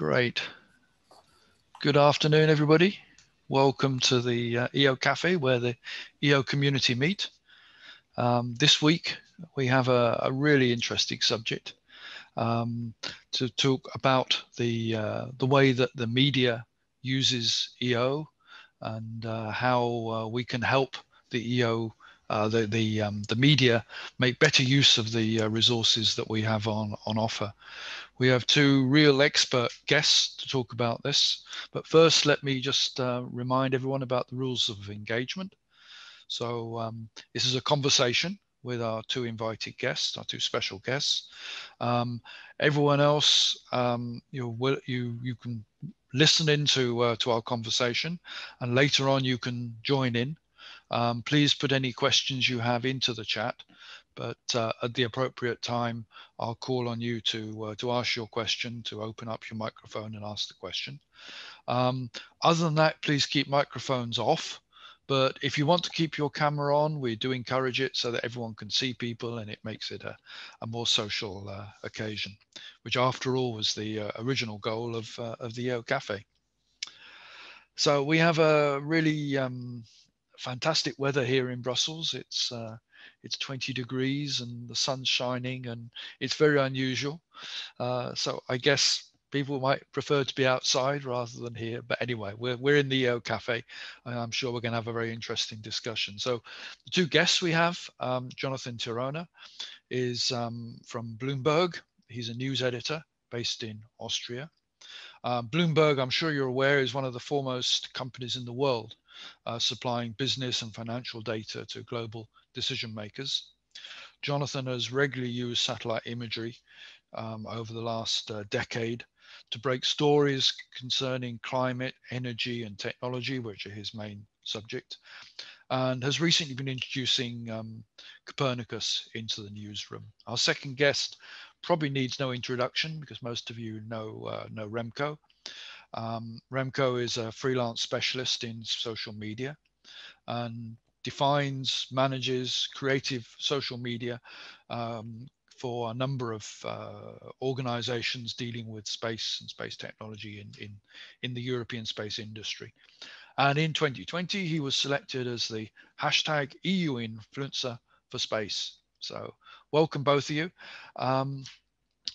Great. Good afternoon, everybody. Welcome to the uh, EO Cafe where the EO community meet. Um, this week we have a, a really interesting subject um, to talk about the uh, the way that the media uses EO and uh, how uh, we can help the EO uh, the the um, the media make better use of the uh, resources that we have on on offer. We have two real expert guests to talk about this, but first let me just uh, remind everyone about the rules of engagement. So um, this is a conversation with our two invited guests, our two special guests. Um, everyone else, um, you you you can listen into uh, to our conversation, and later on you can join in um, please put any questions you have into the chat, but uh, at the appropriate time, I'll call on you to, uh, to ask your question, to open up your microphone and ask the question. Um, other than that, please keep microphones off. But if you want to keep your camera on, we do encourage it so that everyone can see people and it makes it a, a more social uh, occasion, which after all was the uh, original goal of, uh, of the EO Cafe. So we have a really um, fantastic weather here in Brussels. It's uh, it's 20 degrees and the sun's shining and it's very unusual. Uh, so I guess people might prefer to be outside rather than here. But anyway, we're, we're in the EO Cafe. And I'm sure we're going to have a very interesting discussion. So the two guests we have, um, Jonathan Tirone is um, from Bloomberg. He's a news editor based in Austria. Um, Bloomberg, I'm sure you're aware, is one of the foremost companies in the world uh, supplying business and financial data to global decision makers. Jonathan has regularly used satellite imagery um, over the last uh, decade to break stories concerning climate, energy, and technology, which are his main subject, and has recently been introducing um, Copernicus into the newsroom. Our second guest probably needs no introduction because most of you know, uh, know Remco. Um, Remco is a freelance specialist in social media and defines, manages creative social media um, for a number of uh, organizations dealing with space and space technology in, in, in the European space industry. And in 2020, he was selected as the hashtag EU influencer for space. So welcome both of you. Um,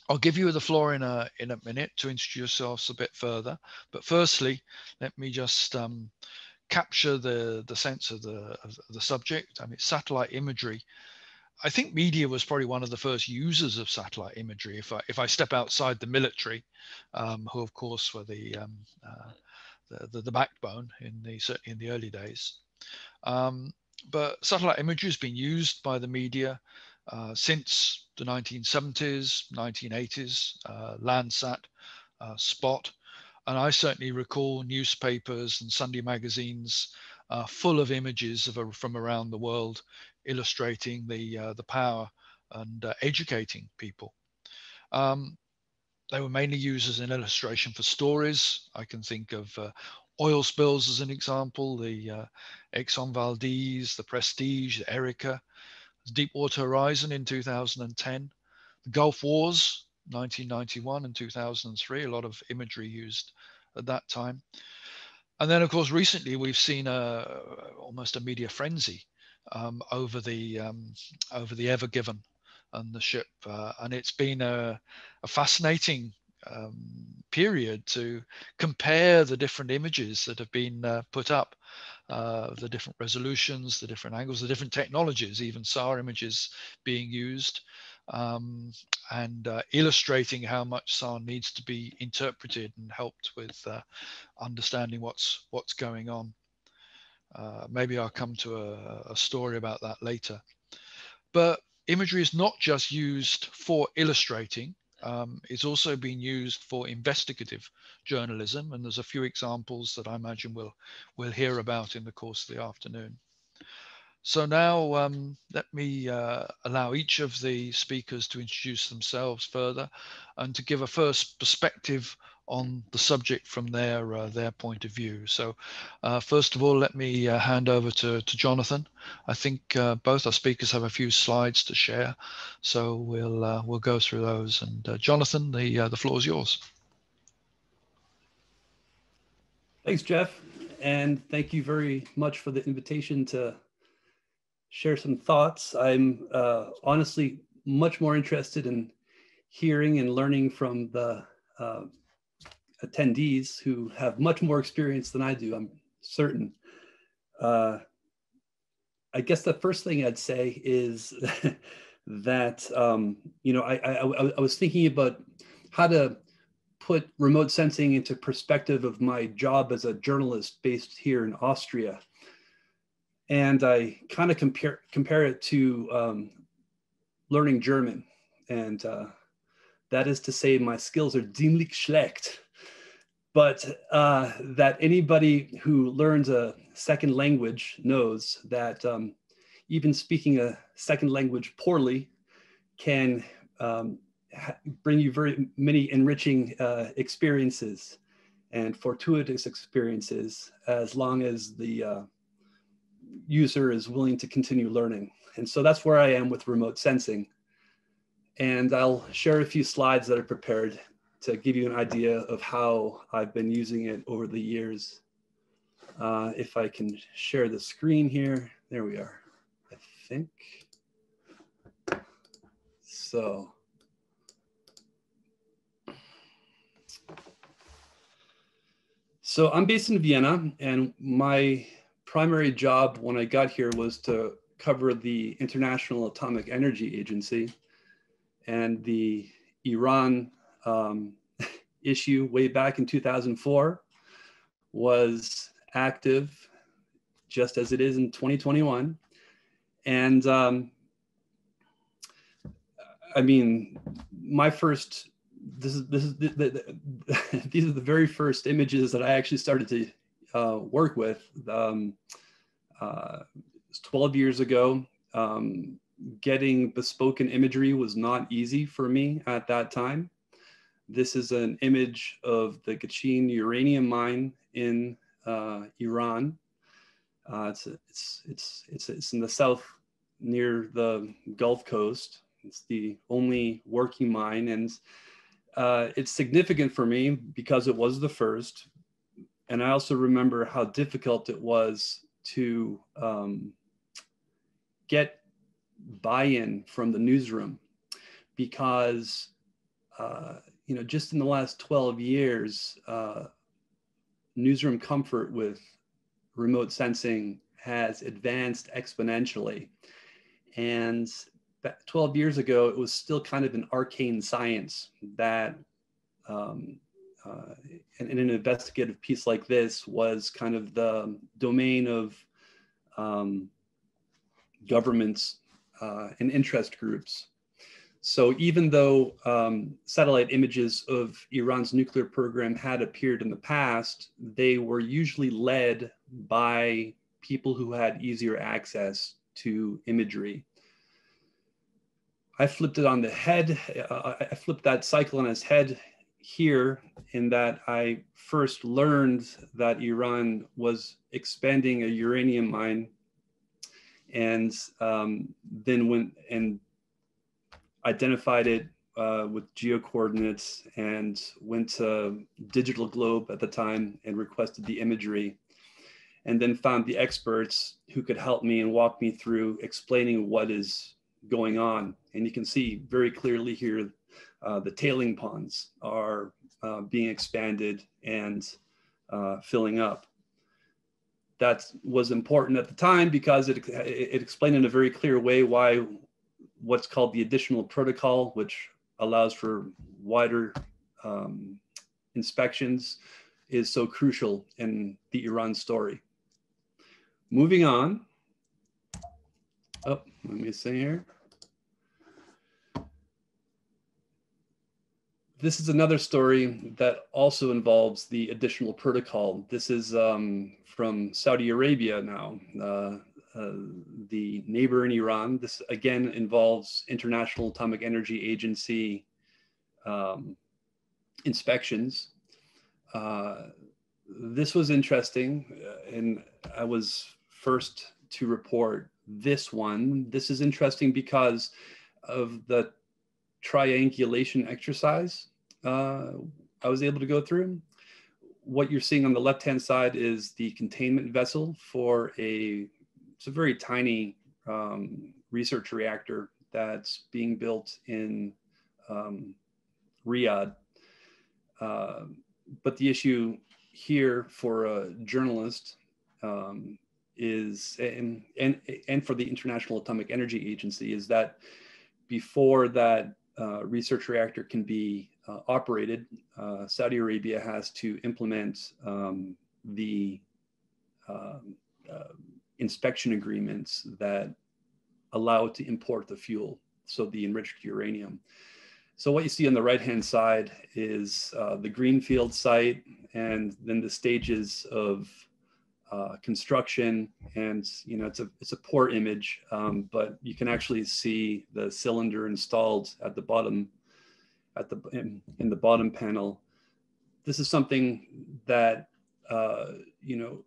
I'll give you the floor in a in a minute to introduce yourselves a bit further. But firstly, let me just um, capture the the sense of the of the subject. I mean, satellite imagery. I think media was probably one of the first users of satellite imagery. If I if I step outside the military, um, who of course were the, um, uh, the, the the backbone in the certainly in the early days. Um, but satellite imagery has been used by the media since the 1970s, 1980s, uh, Landsat, uh, Spot, and I certainly recall newspapers and Sunday magazines uh, full of images of, from around the world illustrating the, uh, the power and uh, educating people. Um, they were mainly used as an illustration for stories. I can think of oil spills as an example, the Exxon Valdez, the Prestige, the Erika, Deepwater Horizon in 2010, the Gulf Wars 1991 and 2003, a lot of imagery used at that time. And then, of course, recently we've seen a almost a media frenzy um, over the um, over the Ever Given and the ship, uh, and it's been a, a fascinating um, period to compare the different images that have been uh, put up uh, the different resolutions, the different angles, the different technologies, even SAR images being used, um, and uh, illustrating how much SAR needs to be interpreted and helped with uh, understanding what's what's going on. Uh, maybe I'll come to a, a story about that later. But imagery is not just used for illustrating, um, it's also been used for investigative journalism, and there's a few examples that I imagine we'll, we'll hear about in the course of the afternoon. So now um, let me uh, allow each of the speakers to introduce themselves further and to give a first perspective on the subject from their uh, their point of view. So, uh, first of all, let me uh, hand over to, to Jonathan. I think uh, both our speakers have a few slides to share, so we'll uh, we'll go through those. And uh, Jonathan, the the floor is yours. Thanks, Jeff. And thank you very much for the invitation to share some thoughts. I'm honestly much more interested in hearing and learning from the attendees who have much more experience than I do, I'm certain. Uh, I guess the first thing I'd say is that, um, you know, I, I, I was thinking about how to put remote sensing into perspective of my job as a journalist based here in Austria. And I kind of compare, compare it to um, learning German. And uh, that is to say, my skills are ziemlich schlecht but uh, that anybody who learns a second language knows that um, even speaking a second language poorly can um, bring you very many enriching uh, experiences and fortuitous experiences as long as the uh, user is willing to continue learning. And so that's where I am with remote sensing. And I'll share a few slides that are prepared to give you an idea of how I've been using it over the years. Uh, if I can share the screen here, there we are, I think. So. So I'm based in Vienna and my primary job when I got here was to cover the International Atomic Energy Agency and the Iran um, issue way back in 2004 was active just as it is in 2021. And um, I mean, my first, this is, this is the, the, the, these are the very first images that I actually started to uh, work with. Um, uh, 12 years ago. Um, getting bespoken imagery was not easy for me at that time. This is an image of the Gachin uranium mine in uh, Iran. Uh, it's, it's, it's, it's, it's in the south near the Gulf Coast. It's the only working mine and uh, it's significant for me because it was the first. And I also remember how difficult it was to um, get buy-in from the newsroom because uh, you know, just in the last 12 years, uh, newsroom comfort with remote sensing has advanced exponentially. And 12 years ago, it was still kind of an arcane science that, um, uh, in, in, an investigative piece like this, was kind of the domain of um, governments uh, and interest groups. So even though um, satellite images of Iran's nuclear program had appeared in the past, they were usually led by people who had easier access to imagery. I flipped it on the head. Uh, I flipped that cycle on its head here in that I first learned that Iran was expanding a uranium mine and um, then went and identified it uh, with geo coordinates and went to Digital Globe at the time and requested the imagery. And then found the experts who could help me and walk me through explaining what is going on. And you can see very clearly here uh, the tailing ponds are uh, being expanded and uh, filling up. That was important at the time because it, it explained in a very clear way why what's called the additional protocol, which allows for wider um, inspections, is so crucial in the Iran story. Moving on. Oh, let me see here. This is another story that also involves the additional protocol. This is um, from Saudi Arabia now. Uh, the neighbor in Iran. This again involves International Atomic Energy Agency um, inspections. Uh, this was interesting, uh, and I was first to report this one. This is interesting because of the triangulation exercise uh, I was able to go through. what you're seeing on the left-hand side is the containment vessel for a, it's a very tiny um, research reactor that's being built in um, Riyadh. Uh, but the issue here for a journalist um, is, and, and, and for the International Atomic Energy Agency, is that before that uh, research reactor can be uh, operated, uh, Saudi Arabia has to implement um, the um, uh, inspection agreements that allow it to import the fuel, so the enriched uranium. So what you see on the right-hand side is uh, the greenfield site and then the stages of uh, construction and you know it's a it's a poor image um, but you can actually see the cylinder installed at the bottom at the in, in the bottom panel this is something that uh, you know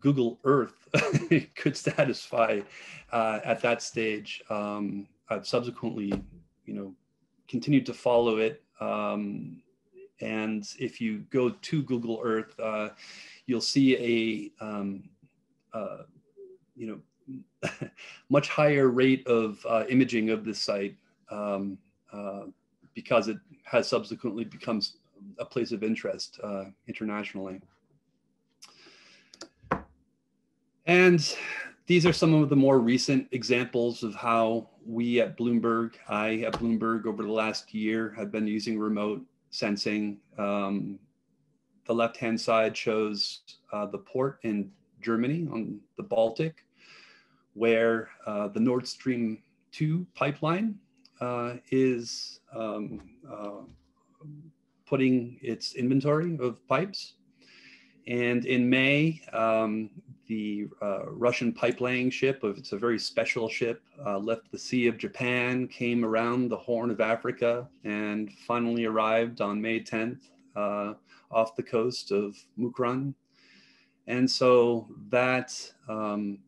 google earth could satisfy uh, at that stage um, i've subsequently you know continued to follow it um, and if you go to google earth uh, you'll see a um, uh, you know much higher rate of uh, imaging of this site um, uh, because it has subsequently becomes a place of interest uh, internationally. And these are some of the more recent examples of how we at Bloomberg, I at Bloomberg over the last year have been using remote sensing um, the left-hand side shows uh, the port in Germany on the Baltic, where uh, the Nord Stream 2 pipeline uh, is um, uh, putting its inventory of pipes. And in May, um, the uh, Russian pipelaying ship. It's a very special ship, uh, left the Sea of Japan, came around the Horn of Africa, and finally arrived on May 10th off the coast of Mukran. And so that um,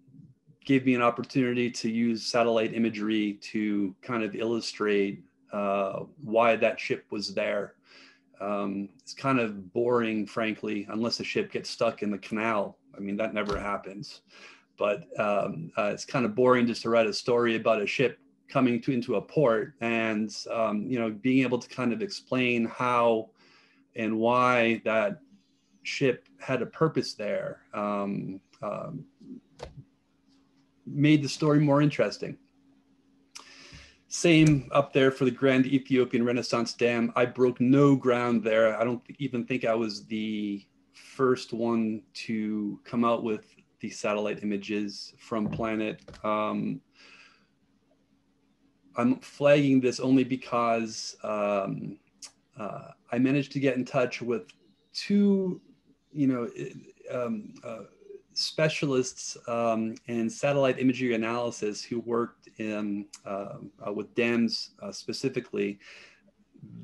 gave me an opportunity to use satellite imagery to kind of illustrate uh, why that ship was there. Um, it's kind of boring, frankly, unless the ship gets stuck in the canal. I mean, that never happens. But um, uh, it's kind of boring just to write a story about a ship coming to, into a port and, um, you know, being able to kind of explain how and why that ship had a purpose there um, um, made the story more interesting. Same up there for the Grand Ethiopian Renaissance Dam. I broke no ground there. I don't even think I was the first one to come out with the satellite images from Planet. Um, I'm flagging this only because um, uh, I managed to get in touch with two, you know, um, uh, specialists um, in satellite imagery analysis who worked in uh, uh, with dams uh, specifically.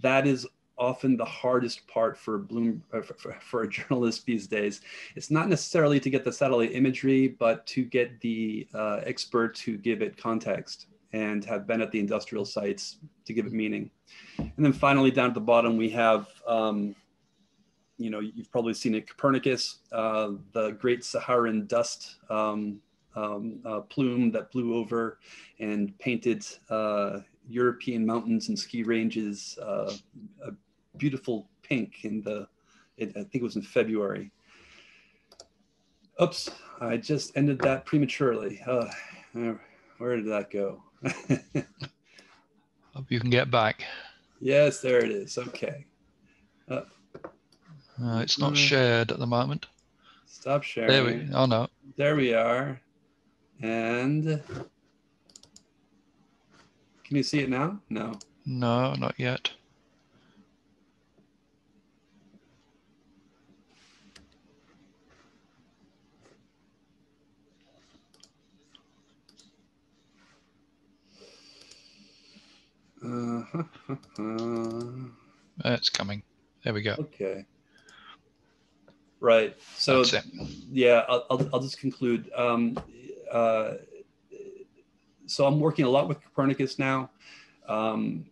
That is often the hardest part for Bloom uh, for, for, a journalist these days. It's not necessarily to get the satellite imagery, but to get the uh, expert to give it context and have been at the industrial sites to give it meaning. And then finally, down at the bottom, we have, um, you know, you've probably seen it, Copernicus, uh, the Great Saharan Dust um, um, uh, plume that blew over and painted uh, European mountains and ski ranges uh, beautiful pink in the, it, I think it was in February. Oops, I just ended that prematurely. Uh, where did that go? Hope you can get back. Yes, there it is. Okay. Uh, uh, it's not uh, shared at the moment. Stop sharing. There we. Oh no. There we are. And can you see it now? No. No, not yet. Uh, it's coming. There we go. Okay. Right. So yeah, I'll, I'll, I'll, just conclude. Um, uh, so I'm working a lot with Copernicus now. Um,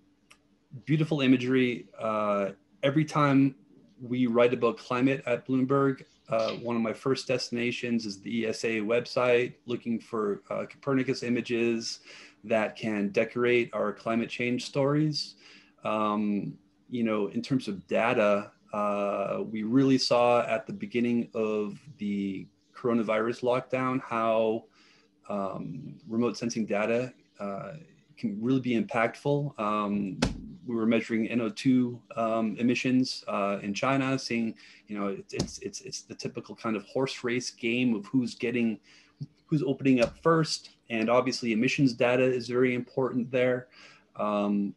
beautiful imagery. Uh, every time we write about climate at Bloomberg. Uh, one of my first destinations is the ESA website, looking for uh, Copernicus images that can decorate our climate change stories. Um, you know, in terms of data, uh, we really saw at the beginning of the coronavirus lockdown how um, remote sensing data uh, can really be impactful. Um, we were measuring NO2 um, emissions uh, in China, seeing, you know, it's, it's, it's the typical kind of horse race game of who's getting, who's opening up first. And obviously emissions data is very important there. Um,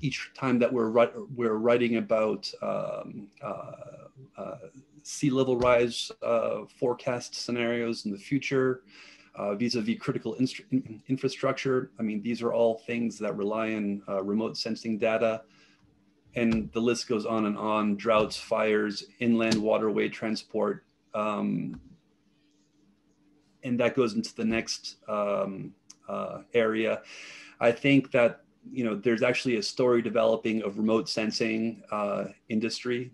each time that we're, we're writing about um, uh, uh, sea level rise uh, forecast scenarios in the future, uh, vis-a-vis critical in infrastructure. I mean, these are all things that rely on uh, remote sensing data. And the list goes on and on, droughts, fires, inland waterway transport. Um, and that goes into the next um, uh, area. I think that you know there's actually a story developing of remote sensing uh, industry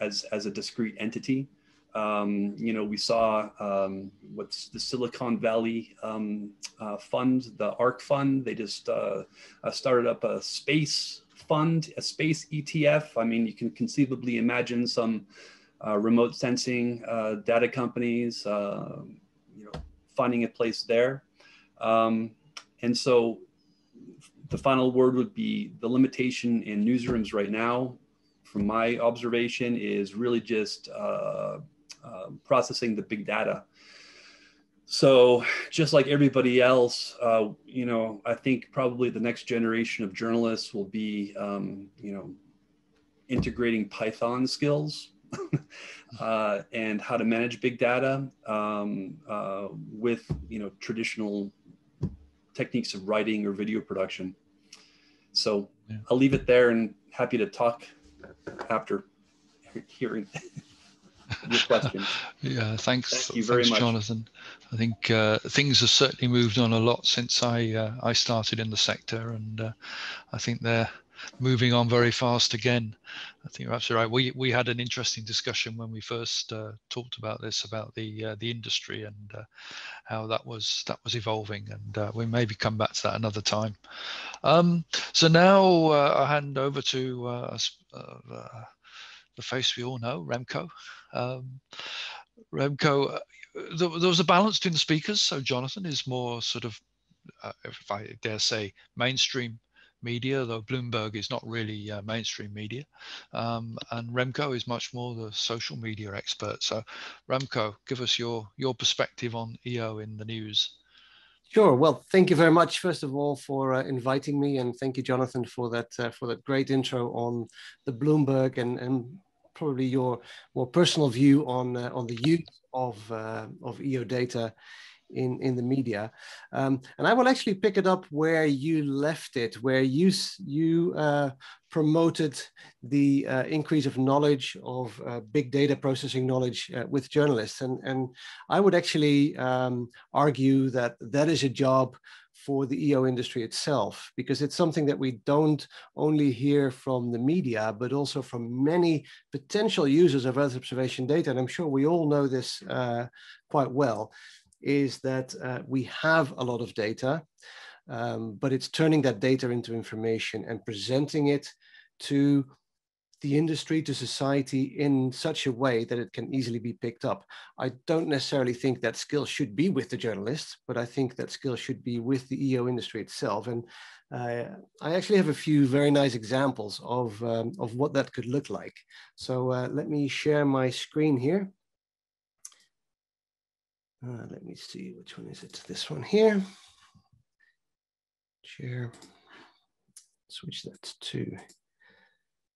as as a discrete entity um, you know, we saw um, what's the Silicon Valley um, uh, fund, the ARK fund. They just uh, uh, started up a space fund, a space ETF. I mean, you can conceivably imagine some uh, remote sensing uh, data companies, uh, know, finding a place there. Um, and so the final word would be the limitation in newsrooms right now from my observation is really just uh, um, processing the big data. So just like everybody else, uh, you know, I think probably the next generation of journalists will be, um, you know, integrating Python skills uh, and how to manage big data um, uh, with, you know, traditional techniques of writing or video production. So yeah. I'll leave it there and happy to talk after hearing. your question. yeah, thanks. Thank you very thanks, much, Jonathan. I think uh, things have certainly moved on a lot since I uh, I started in the sector, and uh, I think they're moving on very fast again. I think you're absolutely right. We we had an interesting discussion when we first uh, talked about this about the uh, the industry and uh, how that was that was evolving, and we maybe come back to that another time. Um, so now I hand over to the face we all know, Remco. Um, Remco, uh, there, there, was a balance between the speakers. So Jonathan is more sort of, uh, if I dare say, mainstream media, though Bloomberg is not really uh, mainstream media. Um, and Remco is much more the social media expert. So Remco, give us your, your perspective on EO in the news. Sure. Well, thank you very much, first of all, for uh, inviting me, and thank you, Jonathan, for that uh, for that great intro on the Bloomberg and and probably your more personal view on uh, on the use of uh, of EO data in in the media, um, and I will actually pick it up where you left it, where you you uh, promoted the uh, increase of knowledge of uh, big data processing knowledge uh, with journalists, and and I would actually um, argue that that is a job for the EO industry itself, because it's something that we don't only hear from the media, but also from many potential users of Earth observation data. And I'm sure we all know this uh, quite well, is that uh, we have a lot of data, um, but it's turning that data into information and presenting it to the industry to society in such a way that it can easily be picked up. I don't necessarily think that skill should be with the journalists, but I think that skill should be with the EO industry itself. And uh, I actually have a few very nice examples of, um, of what that could look like. So uh, let me share my screen here. Uh, let me see, which one is it? This one here. Share. Switch that to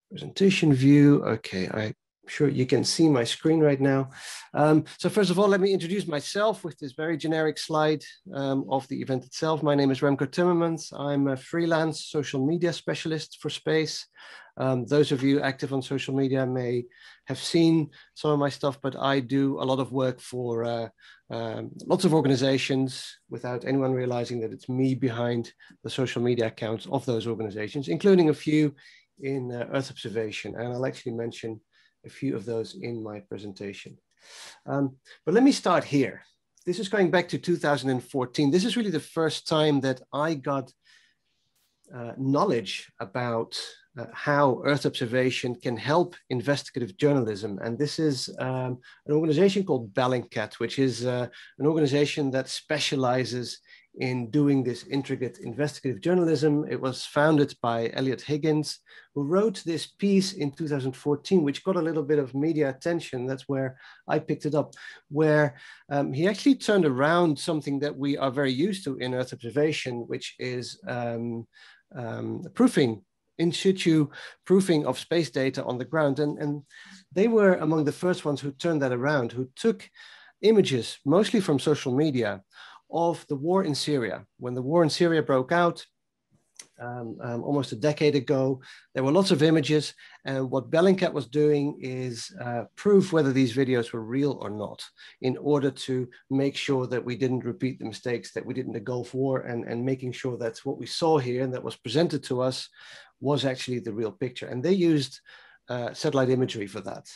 presentation view. Okay, I'm sure you can see my screen right now. Um, so first of all, let me introduce myself with this very generic slide um, of the event itself. My name is Remco Timmermans. I'm a freelance social media specialist for space. Um, those of you active on social media may have seen some of my stuff, but I do a lot of work for uh, um, lots of organizations without anyone realizing that it's me behind the social media accounts of those organizations, including a few in uh, Earth observation. And I'll actually mention a few of those in my presentation. Um, but let me start here. This is going back to 2014. This is really the first time that I got uh, knowledge about uh, how Earth observation can help investigative journalism. And this is um, an organization called Bellingcat, which is uh, an organization that specializes in doing this intricate investigative journalism. It was founded by Eliot Higgins, who wrote this piece in 2014, which got a little bit of media attention. That's where I picked it up, where um, he actually turned around something that we are very used to in Earth observation, which is um, um, proofing in situ proofing of space data on the ground. And, and they were among the first ones who turned that around, who took images, mostly from social media, of the war in Syria. When the war in Syria broke out, um, um, almost a decade ago. There were lots of images, and what Bellingcat was doing is uh, prove whether these videos were real or not, in order to make sure that we didn't repeat the mistakes that we did in the Gulf War, and, and making sure that what we saw here and that was presented to us was actually the real picture. And they used uh, satellite imagery for that,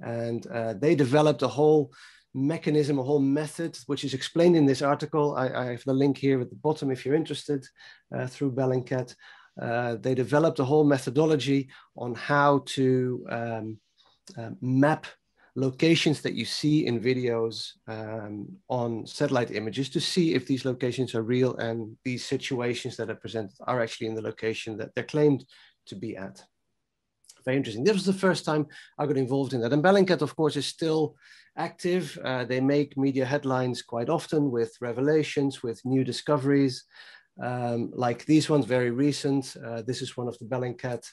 and uh, they developed a whole mechanism, a whole method, which is explained in this article. I, I have the link here at the bottom if you're interested uh, through Bellingcat. Uh, they developed a whole methodology on how to um, uh, map locations that you see in videos um, on satellite images to see if these locations are real and these situations that are presented are actually in the location that they're claimed to be at. Very interesting. This was the first time I got involved in that. And Bellingcat, of course, is still active. Uh, they make media headlines quite often with revelations, with new discoveries, um, like these ones, very recent. Uh, this is one of the Bellingcat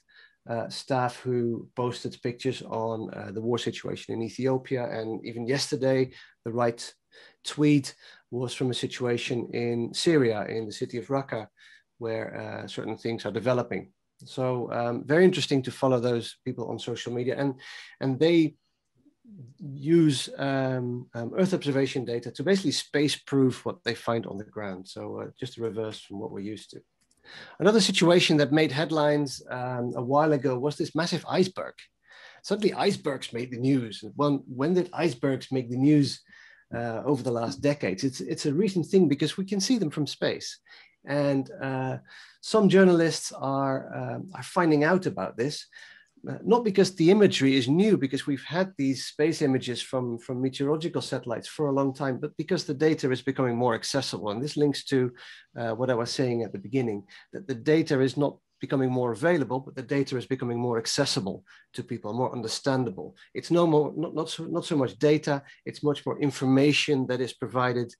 uh, staff who posted pictures on uh, the war situation in Ethiopia. And even yesterday, the right tweet was from a situation in Syria, in the city of Raqqa, where uh, certain things are developing. So um, very interesting to follow those people on social media. And, and they use um, um, Earth observation data to basically space proof what they find on the ground. So uh, just a reverse from what we're used to. Another situation that made headlines um, a while ago was this massive iceberg. Suddenly icebergs made the news. When, when did icebergs make the news uh, over the last decades? It's, it's a recent thing because we can see them from space. And uh, some journalists are, um, are finding out about this uh, not because the imagery is new, because we've had these space images from, from meteorological satellites for a long time, but because the data is becoming more accessible. And this links to uh, what I was saying at the beginning, that the data is not becoming more available, but the data is becoming more accessible to people, more understandable. It's no more, not, not, so, not so much data, it's much more information that is provided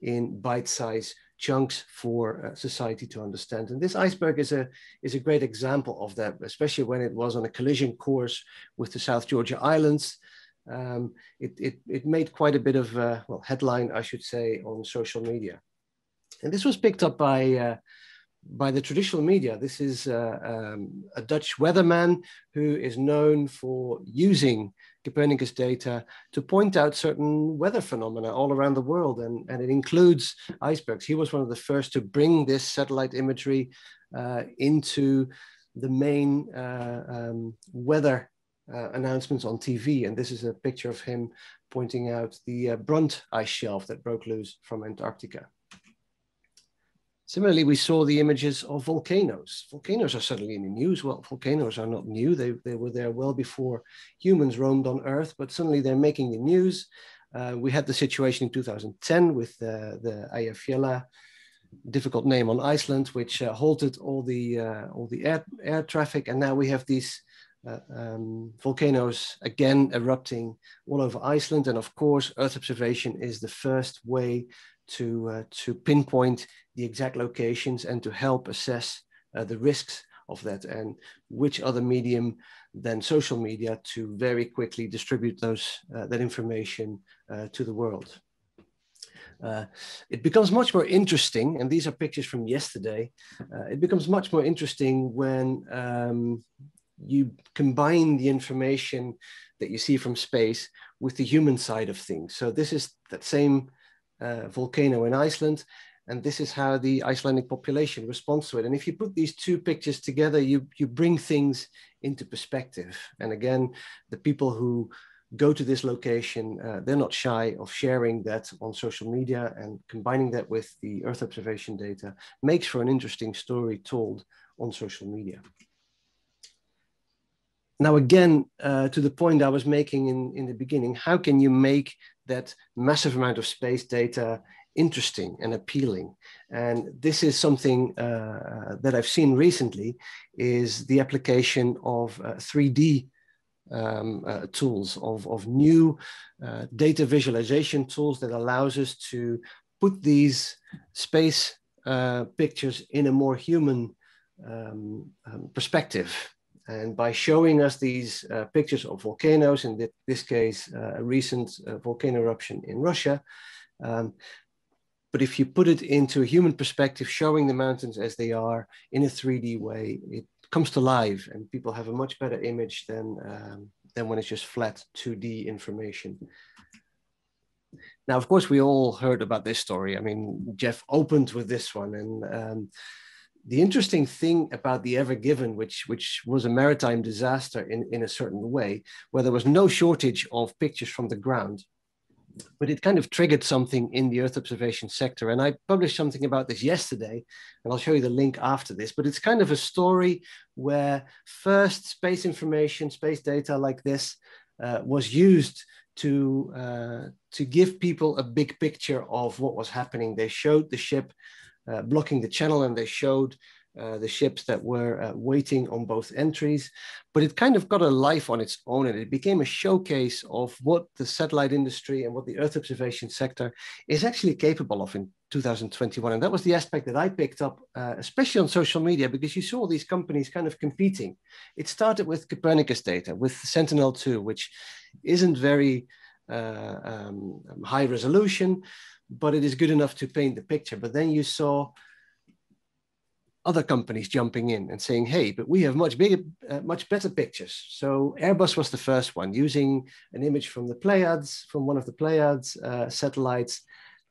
in bite-sized chunks for uh, society to understand. And this iceberg is a, is a great example of that, especially when it was on a collision course with the South Georgia Islands. Um, it, it, it, made quite a bit of, uh, well, headline, I should say, on social media. And this was picked up by, uh, by the traditional media. This is uh, um, a Dutch weatherman who is known for using Copernicus data to point out certain weather phenomena all around the world, and, and it includes icebergs. He was one of the first to bring this satellite imagery uh, into the main uh, um, weather uh, announcements on TV. And this is a picture of him pointing out the uh, Brunt ice shelf that broke loose from Antarctica. Similarly, we saw the images of volcanoes. Volcanoes are suddenly in the news. Well, volcanoes are not new. They, they were there well before humans roamed on Earth, but suddenly they're making the news. Uh, we had the situation in 2010 with uh, the Eyjafjalla, difficult name on Iceland, which uh, halted all the, uh, all the air, air traffic. And now we have these uh, um, volcanoes again erupting all over Iceland. And of course, Earth observation is the first way to, uh, to pinpoint the exact locations and to help assess uh, the risks of that and which other medium than social media to very quickly distribute those, uh, that information uh, to the world. Uh, it becomes much more interesting, and these are pictures from yesterday. Uh, it becomes much more interesting when um, you combine the information that you see from space with the human side of things. So this is that same uh, volcano in Iceland. and this is how the Icelandic population responds to it. And if you put these two pictures together, you, you bring things into perspective. And again, the people who go to this location, uh, they're not shy of sharing that on social media and combining that with the Earth observation data makes for an interesting story told on social media. Now, again, uh, to the point I was making in, in the beginning, how can you make that massive amount of space data interesting and appealing? And this is something uh, that I've seen recently is the application of 3D uh, um, uh, tools, of, of new uh, data visualization tools that allows us to put these space uh, pictures in a more human um, um, perspective. And by showing us these uh, pictures of volcanoes, in this case, uh, a recent uh, volcano eruption in Russia, um, but if you put it into a human perspective, showing the mountains as they are in a 3D way, it comes to life and people have a much better image than, um, than when it's just flat 2D information. Now, of course, we all heard about this story. I mean, Jeff opened with this one and um, the interesting thing about the Ever Given, which which was a maritime disaster in, in a certain way, where there was no shortage of pictures from the ground, but it kind of triggered something in the Earth observation sector. And I published something about this yesterday, and I'll show you the link after this. But it's kind of a story where first space information, space data like this, uh, was used to uh, to give people a big picture of what was happening. They showed the ship uh, blocking the channel and they showed uh, the ships that were uh, waiting on both entries. But it kind of got a life on its own and it became a showcase of what the satellite industry and what the Earth observation sector is actually capable of in 2021. And that was the aspect that I picked up, uh, especially on social media, because you saw these companies kind of competing. It started with Copernicus data, with Sentinel 2, which isn't very uh, um, high resolution but it is good enough to paint the picture. But then you saw other companies jumping in and saying, "Hey, but we have much bigger, uh, much better pictures." So Airbus was the first one using an image from the Pleiades, from one of the Pleiades uh, satellites,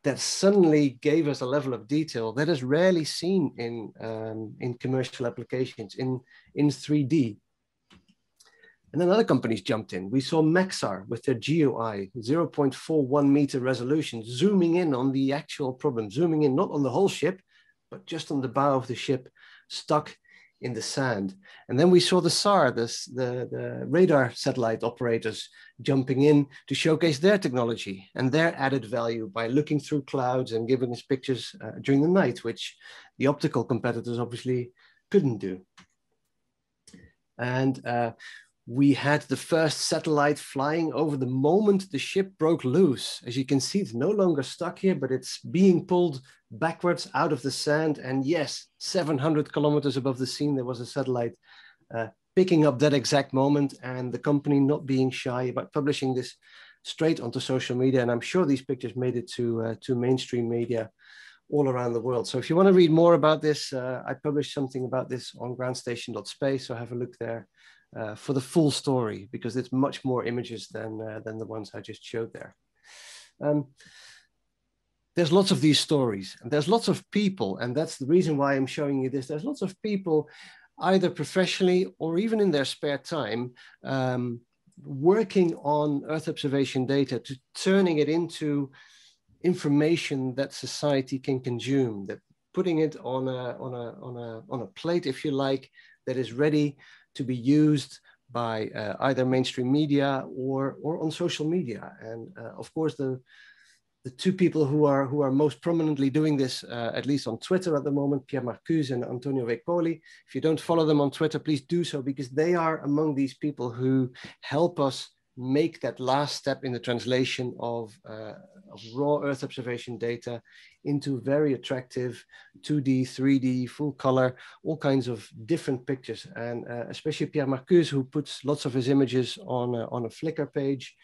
that suddenly gave us a level of detail that is rarely seen in um, in commercial applications in in 3D. And then other companies jumped in. We saw Maxar with their GeoEye, 0.41 meter resolution, zooming in on the actual problem, zooming in not on the whole ship, but just on the bow of the ship stuck in the sand. And then we saw the SAR, the, the radar satellite operators jumping in to showcase their technology and their added value by looking through clouds and giving us pictures uh, during the night, which the optical competitors obviously couldn't do. And uh, we had the first satellite flying over the moment the ship broke loose. As you can see, it's no longer stuck here, but it's being pulled backwards out of the sand. And yes, 700 kilometers above the scene, there was a satellite uh, picking up that exact moment and the company not being shy about publishing this straight onto social media. And I'm sure these pictures made it to, uh, to mainstream media all around the world. So if you want to read more about this, uh, I published something about this on groundstation.space, so have a look there uh, for the full story because it's much more images than, uh, than the ones I just showed there. Um, there's lots of these stories and there's lots of people and that's the reason why I'm showing you this. There's lots of people either professionally or even in their spare time um, working on Earth observation data to turning it into information that society can consume, that putting it on a, on a, on a, on a plate, if you like, that is ready to be used by uh, either mainstream media or, or on social media. And uh, of course, the, the two people who are, who are most prominently doing this, uh, at least on Twitter at the moment, Pierre Markuse and Antonio Vecoli. If you don't follow them on Twitter, please do so because they are among these people who help us make that last step in the translation of, uh, of raw Earth observation data into very attractive 2D, 3D, full color, all kinds of different pictures. And uh, especially Pierre Markuse, who puts lots of his images on a, on a Flickr page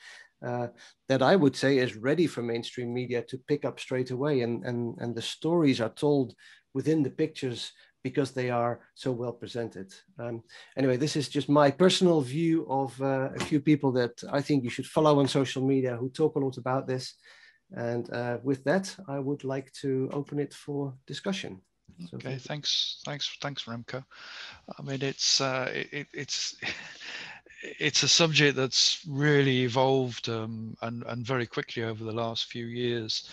uh, that I would say is ready for mainstream media to pick up straight away. And, and, and the stories are told within the pictures because they are so well presented. Um, anyway, this is just my personal view of uh, a few people that I think you should follow on social media who talk a lot about this. And uh, with that, I would like to open it for discussion. So okay, thanks, thanks, thanks, Remco. I mean, it's uh, it, it's it's a subject that's really evolved um, and and very quickly over the last few years.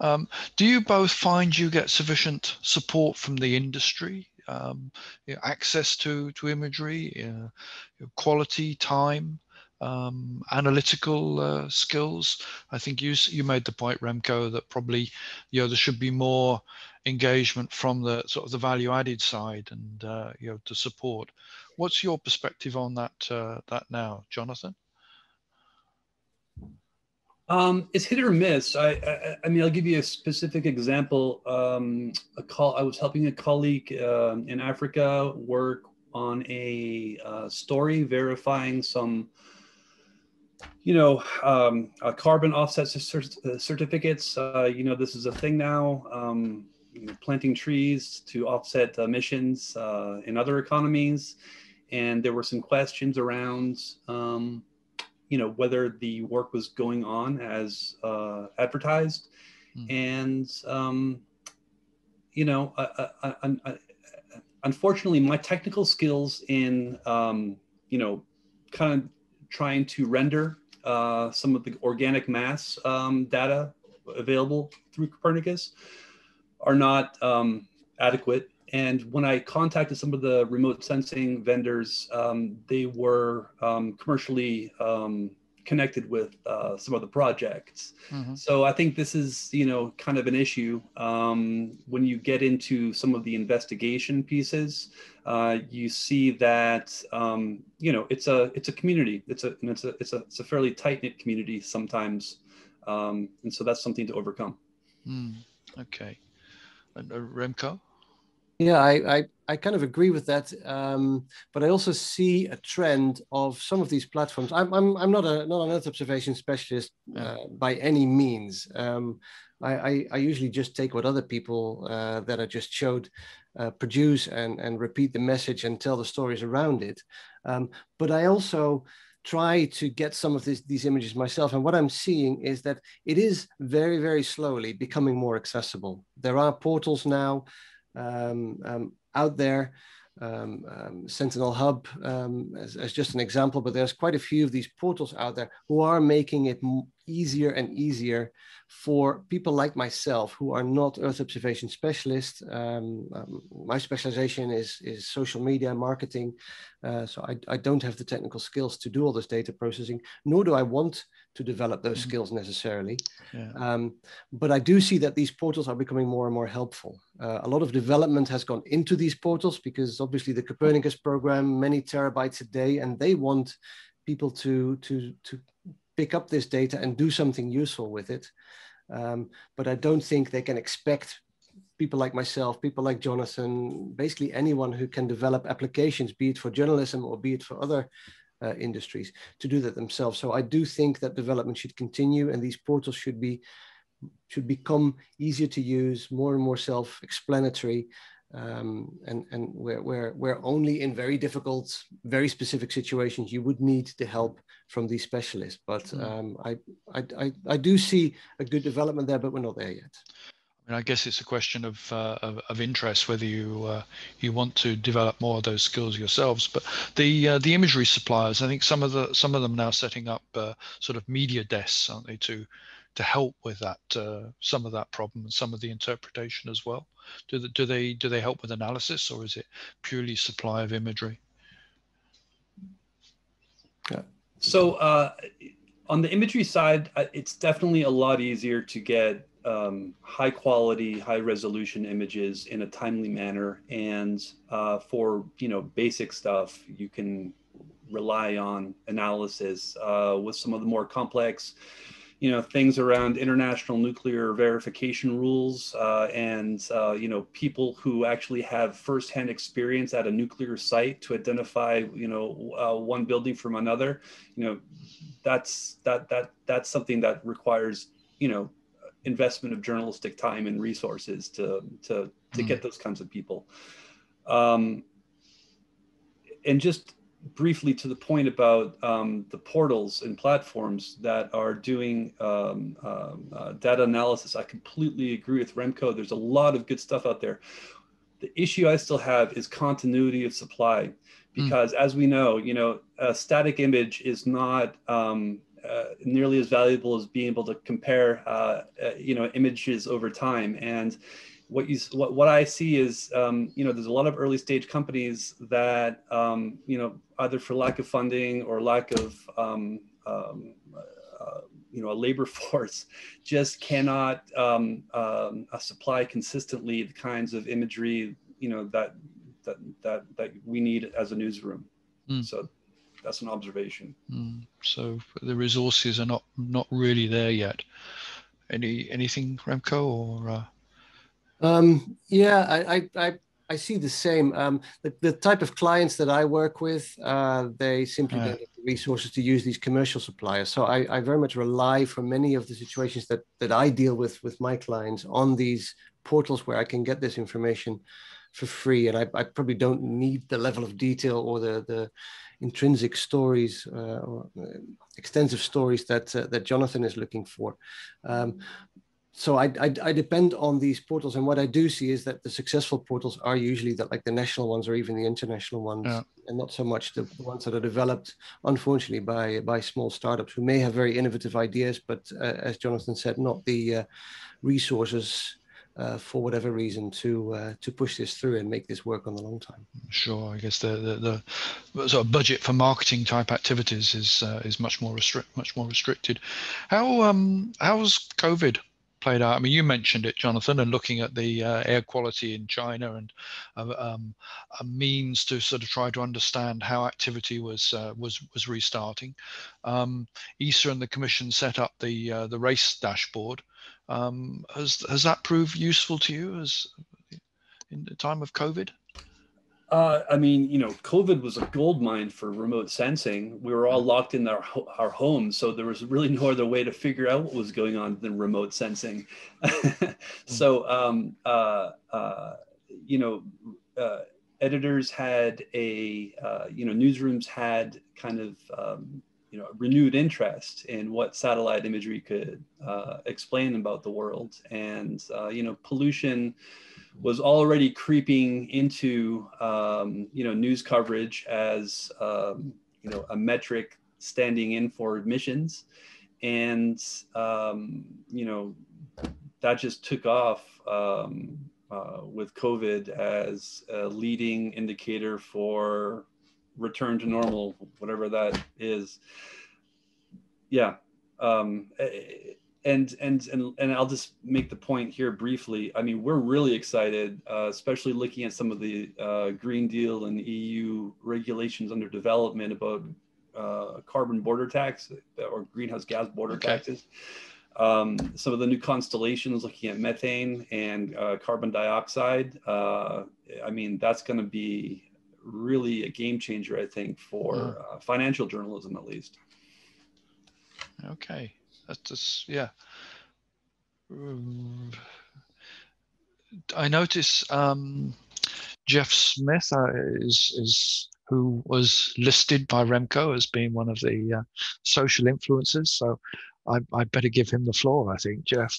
Um, do you both find you get sufficient support from the industry? Um, you know, access to to imagery, uh, quality, time, um, analytical uh, skills. I think you you made the point, Remco, that probably you know there should be more engagement from the sort of the value added side and uh, you know to support. What's your perspective on that uh, that now, Jonathan? Um, it's hit or miss. I, I, I, mean, I'll give you a specific example. Um, a call. I was helping a colleague uh, in Africa work on a uh, story verifying some you know, um, uh, carbon offset uh, certificates. Uh, you know, this is a thing now. Um, you know, planting trees to offset emissions uh, in other economies, and there were some questions around, um, you know, whether the work was going on as uh, advertised, mm. and um, you know, unfortunately, my technical skills in, um, you know, kind of trying to render uh, some of the organic mass um, data available through Copernicus are not um, adequate. And when I contacted some of the remote sensing vendors, um, they were um, commercially um, connected with uh, some of the projects. Mm-hmm. So I think this is, you know, kind of an issue um, when you get into some of the investigation pieces. Uh, you see that um, you know it's a it's a community. It's a it's a it's a it's a fairly tight knit community sometimes, um, and so that's something to overcome. Mm, okay, and uh, Remco. Yeah, I, I, I, kind of agree with that. Um, but I also see a trend of some of these platforms. I'm, I'm, I'm not, a, not an Earth observation specialist uh, by any means. Um, I, I, I, usually just take what other people uh, that I just showed uh, produce and, and repeat the message and tell the stories around it. Um, but I also try to get some of this, these images myself. And what I'm seeing is that it is very, very slowly becoming more accessible. There are portals now out there. Um, um, Sentinel Hub um, as, as, just an example, but there's quite a few of these portals out there who are making it easier and easier for people like myself who are not Earth observation specialists. Um, um, my specialization is, is social media marketing, uh, so I, I, don't have the technical skills to do all this data processing, nor do I want to develop those mm-hmm. skills necessarily. Yeah. Um, but I do see that these portals are becoming more and more helpful. Uh, a lot of development has gone into these portals because obviously the Copernicus program, many terabytes a day, and they want people to to to pick up this data and do something useful with it. Um, but I don't think they can expect people like myself, people like Jonathan, basically anyone who can develop applications, be it for journalism or be it for other uh, industries, to do that themselves. So I do think that development should continue, and these portals should be should become easier to use, more and more self-explanatory, um, and and where where where only in very difficult, very specific situations you would need the help from these specialists. But hmm. um, I, I, I, I, do see a good development there, but we're not there yet. I mean, I guess it's a question of, uh, of, of, interest whether you uh, you want to develop more of those skills yourselves. But the uh, the imagery suppliers, I think some of the some of them now setting up uh, sort of media desks, aren't they, to to help with that uh, some of that problem and some of the interpretation as well. Do they, do they do they help with analysis or is it purely supply of imagery? Yeah. So uh, on the imagery side, uh, it's definitely a lot easier to get um, high quality, high resolution images in a timely manner. And uh, for you know basic stuff, you can rely on analysis. Uh, with some of the more complex you know things around international nuclear verification rules uh, and uh, you know people who actually have firsthand experience at a nuclear site to identify you know uh, one building from another you know that's that that that's something that requires you know investment of journalistic time and resources to to to mm. get those kinds of people um, and just briefly to the point about um, the portals and platforms that are doing um, um, uh, data analysis, I completely agree with Remco. There's a lot of good stuff out there. The issue I still have is continuity of supply, hmm. because mm. as we know, you know, a static image is not um, uh, nearly as valuable as being able to compare, uh, uh you know, images over time. And what you what, what I see is um, you know there's a lot of early stage companies that um, you know either for lack of funding or lack of um, um uh, you know a labor force just cannot um, um, uh, supply consistently the kinds of imagery you know that that that that we need as a newsroom. Mm. So that's an observation. Mm. So the resources are not not really there yet. Any anything Remco or? Uh... Um, yeah, I, I, I, I, see the same. Um, the, the, type of clients that I work with, uh, they simply don't have the resources to use these commercial suppliers. So I, I, very much rely for many of the situations that, that I deal with with my clients on these portals where I can get this information for free. And I, I probably don't need the level of detail or the, the intrinsic stories uh, or uh, extensive stories that, uh, that Jonathan is looking for. Um, so I, I, I, depend on these portals and what i do see is that the successful portals are usually that like the national ones or even the international ones yeah. and not so much the, the, ones that are developed unfortunately by by small startups who may have very innovative ideas but uh, as jonathan said not the uh, resources uh, for whatever reason to uh, to push this through and make this work on the long time. Sure, I guess the the, the sort of budget for marketing type activities is uh, is much more restrict much more restricted. How um how's COVID played out? I mean, you mentioned it, Jonathan, and looking at the uh, air quality in China and uh, um, a means to sort of try to understand how activity was uh, was was restarting. Um, ESA and the Commission set up the uh, the RACE dashboard. Um, has has that proved useful to you as in the time of COVID? Uh, I mean, you know, COVID was a gold mine for remote sensing. We were all locked in our our homes, so there was really no other way to figure out what was going on than remote sensing. so, um, uh, uh, you know, uh, editors had a, uh, you know, newsrooms had kind of, um, you know, renewed interest in what satellite imagery could uh, explain about the world, and you know, pollution was already creeping into um, you know news coverage as um, you know a metric standing in for admissions, and um, you know that just took off um, uh, with COVID as a leading indicator for return to normal, whatever that is. Yeah. Um, and and and and I'll just make the point here briefly. I mean, we're really excited, uh, especially looking at some of the uh, Green Deal and EU regulations under development about uh, carbon border tax or greenhouse gas border okay. taxes. Um, some of the new constellations looking at methane and uh, carbon dioxide. Uh, I mean, that's going to be really a game changer, I think, for mm. uh, financial journalism at least. Okay. That's just, yeah. I notice um, Jeff Smith uh, is is who was listed by Remco as being one of the uh, social influencers. So I, I better give him the floor. I think Jeff.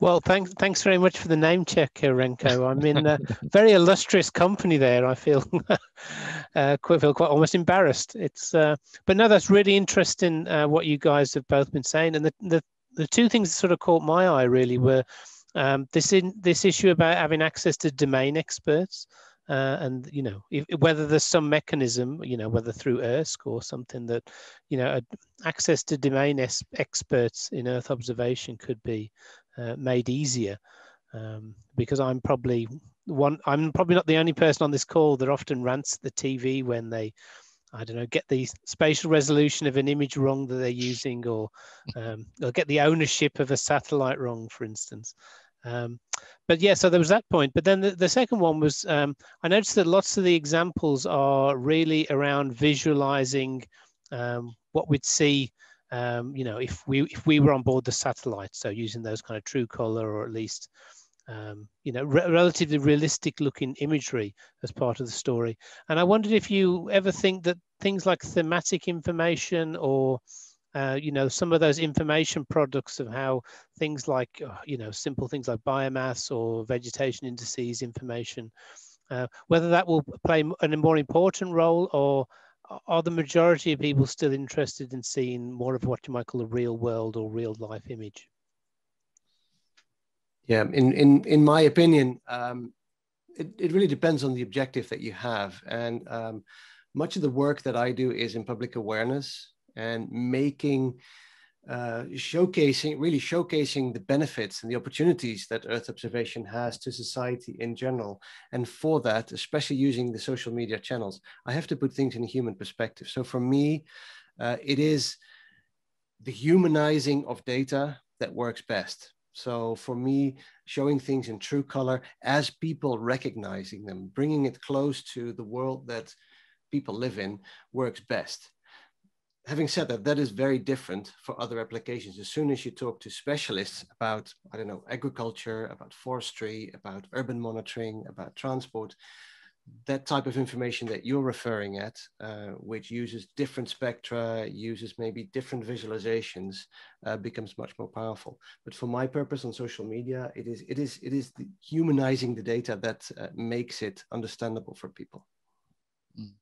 Well, thanks thanks very much for the name check, Remco. I'm in a very illustrious company there. I feel uh, quite, feel quite almost embarrassed. It's uh, but no, that's really interesting uh, what you guys have both been saying, and the, the the two things that sort of caught my eye really were um, this in this issue about having access to domain experts. Uh, and you know if, whether there's some mechanism you know whether through EARSC or something that you know access to domain es- experts in earth observation could be uh, made easier um, because I'm probably one. I'm probably not the only person on this call that often rants at the TV when they, I don't know, get the spatial resolution of an image wrong that they're using, or um, they'll get the ownership of a satellite wrong, for instance. Um, but yeah, so there was that point. But then the, the second one was um, I noticed that lots of the examples are really around visualizing um, what we'd see um, you know, if we if we were on board the satellite, so using those kind of true color or at least um, you know, re relatively realistic looking imagery as part of the story. And I wondered if you ever think that things like thematic information or uh, you know, some of those information products of how things like, uh, you know, simple things like biomass or vegetation indices information, uh, whether that will play a more important role or are the majority of people still interested in seeing more of what you might call a real world or real life image? Yeah, in in in my opinion, um, it it really depends on the objective that you have, and um, much of the work that I do is in public awareness and making. Uh, showcasing really showcasing the benefits and the opportunities that earth observation has to society in general. And for that especially using the social media channels i have to put things in a human perspective. So for me uh, it is the humanizing of data that works best so for me, showing things in true color as people recognizing them, bringing it close to the world that people live in works best. Having said that, that is very different for other applications. As soon as you talk to specialists about, I don't know, agriculture, about forestry, about urban monitoring, about transport, that type of information that you're referring at, uh, which uses different spectra, uses maybe different visualizations, uh, becomes much more powerful. But for my purpose on social media, it is it is it is the humanizing the data that uh, makes it understandable for people. Mm.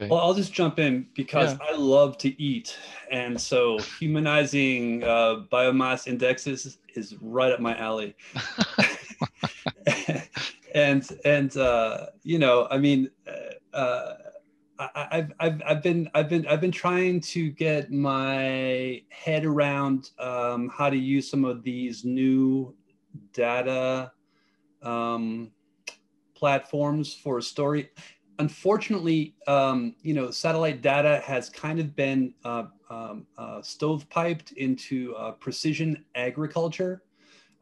Okay. Well, I'll just jump in because yeah. I love to eat, and so humanizing uh, biomass indexes is right up my alley. and and uh, you know, I mean, uh, uh I, have I've I've been I've been I've been trying to get my head around um, how to use some of these new data um, platforms for a story. Unfortunately, um, you know, satellite data has kind of been uh, um, uh, stovepiped into uh, precision agriculture.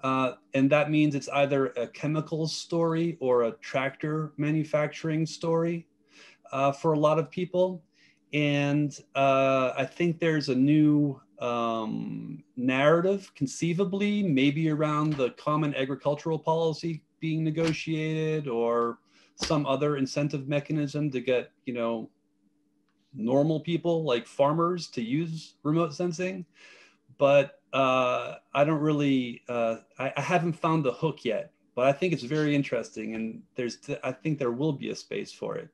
Uh, and that means it's either a chemicals story or a tractor manufacturing story uh, for a lot of people. And uh, I think there's a new um, narrative, conceivably, maybe around the common agricultural policy being negotiated or some other incentive mechanism to get, you know, normal people like farmers to use remote sensing. But uh, I don't really, uh, I, I, haven't found the hook yet, but I think it's very interesting, and there's, I think there will be a space for it.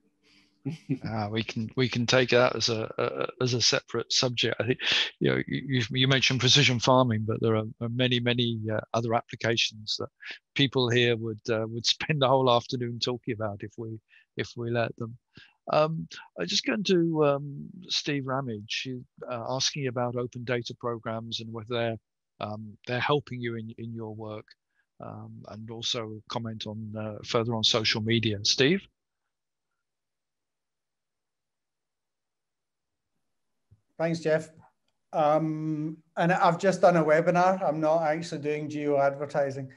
uh, we can we can take that as a, a, as a separate subject. I think you know you, you mentioned precision farming, but there are, many many uh, other applications that people here would uh, would spend the whole afternoon talking about if we if we let them. Um, I'm just going to um, Steve Ramage uh, asking about open data programs and whether they're um, they're helping you in in your work, um, and also comment on uh, further on social media. Steve. Thanks, Jeff. Um, and I've just done a webinar. I'm not actually doing geo advertising.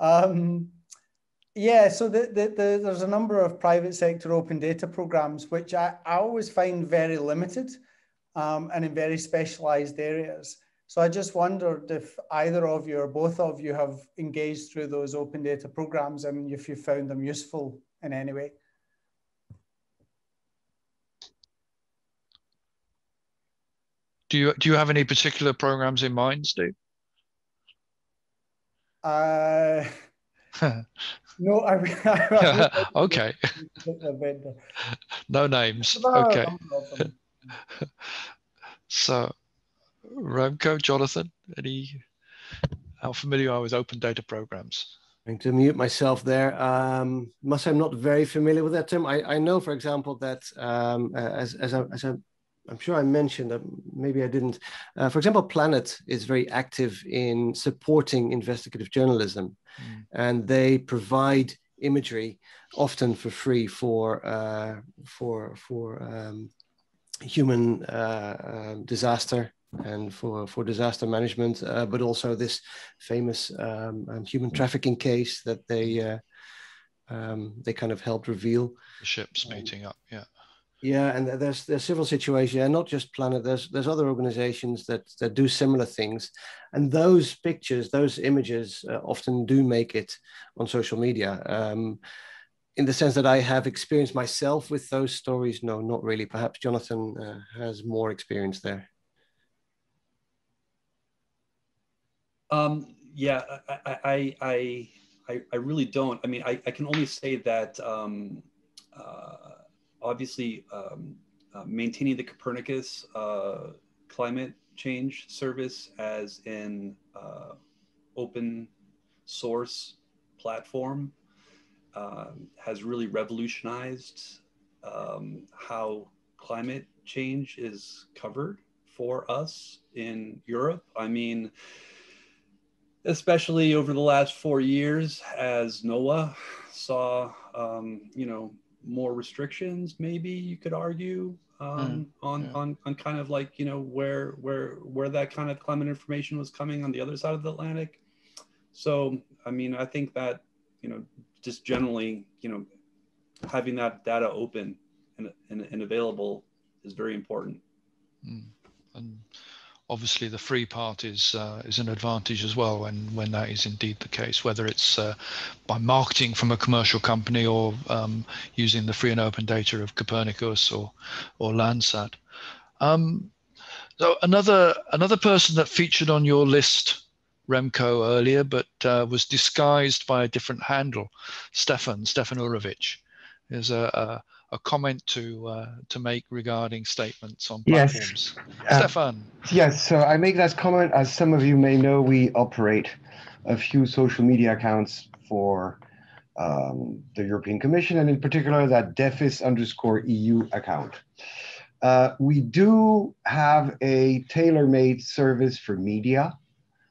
Um, yeah, so the, the, the, there's a number of private sector open data programs, which I, I always find very limited um, and in very specialized areas. So I just wondered if either of you or both of you have engaged through those open data programs and if you found them useful in any way. Do you, do you have any particular programs in mind, Steve? Uh, No, I, I, okay. no names. Okay. so, Remco, Jonathan, any? How familiar are with open data programs? Going to mute myself there. Um, must I'm not very familiar with that term. I, I know, for example, that um, as as a, as a I'm sure I mentioned that maybe I didn't. Uh, for example, Planet is very active in supporting investigative journalism, mm. and they provide imagery often for free for uh, for for um, human uh, um, disaster and for for disaster management, uh, but also this famous um, um human trafficking case that they uh, um, they kind of helped reveal. The ships meeting up, yeah Yeah, and there's there's several situations, yeah, not just Planet. There's there's other organizations that that do similar things, and those pictures, those images, uh, often do make it on social media. Um, in the sense that I have experienced myself with those stories, no, not really. Perhaps Jonathan uh, has more experience there. Um, yeah, I, I, I, I, really don't. I mean, I, I can only say that um, uh, obviously um, uh, maintaining the Copernicus uh, climate change service as an uh, open source platform um, has really revolutionized um, how climate change is covered for us in Europe. I mean, especially over the last four years as NOAA saw, um, you know, more restrictions, maybe you could argue um, mm, on, yeah. on, on kind of like, you know, where, where, where that kind of climate information was coming on the other side of the Atlantic. So, I mean, I think that, you know, just generally, you know, having that data open and, and, and available is very important. Mm. And obviously the free part is uh, is an advantage as well when when that is indeed the case whether it's uh, by marketing from a commercial company or um, using the free and open data of Copernicus or or Landsat. Um, so another another person that featured on your list Remco earlier but uh, was disguised by a different handle Stefan Stefan Ourevitch. Is a, a a comment to uh, to make regarding statements on platforms. Yes. Uh, Stefan. Yes, so I make that comment. As some of you may know, we operate a few social media accounts for um, the European Commission, and in particular that DEFIS underscore EU account. Uh, we do have a tailor-made service for media.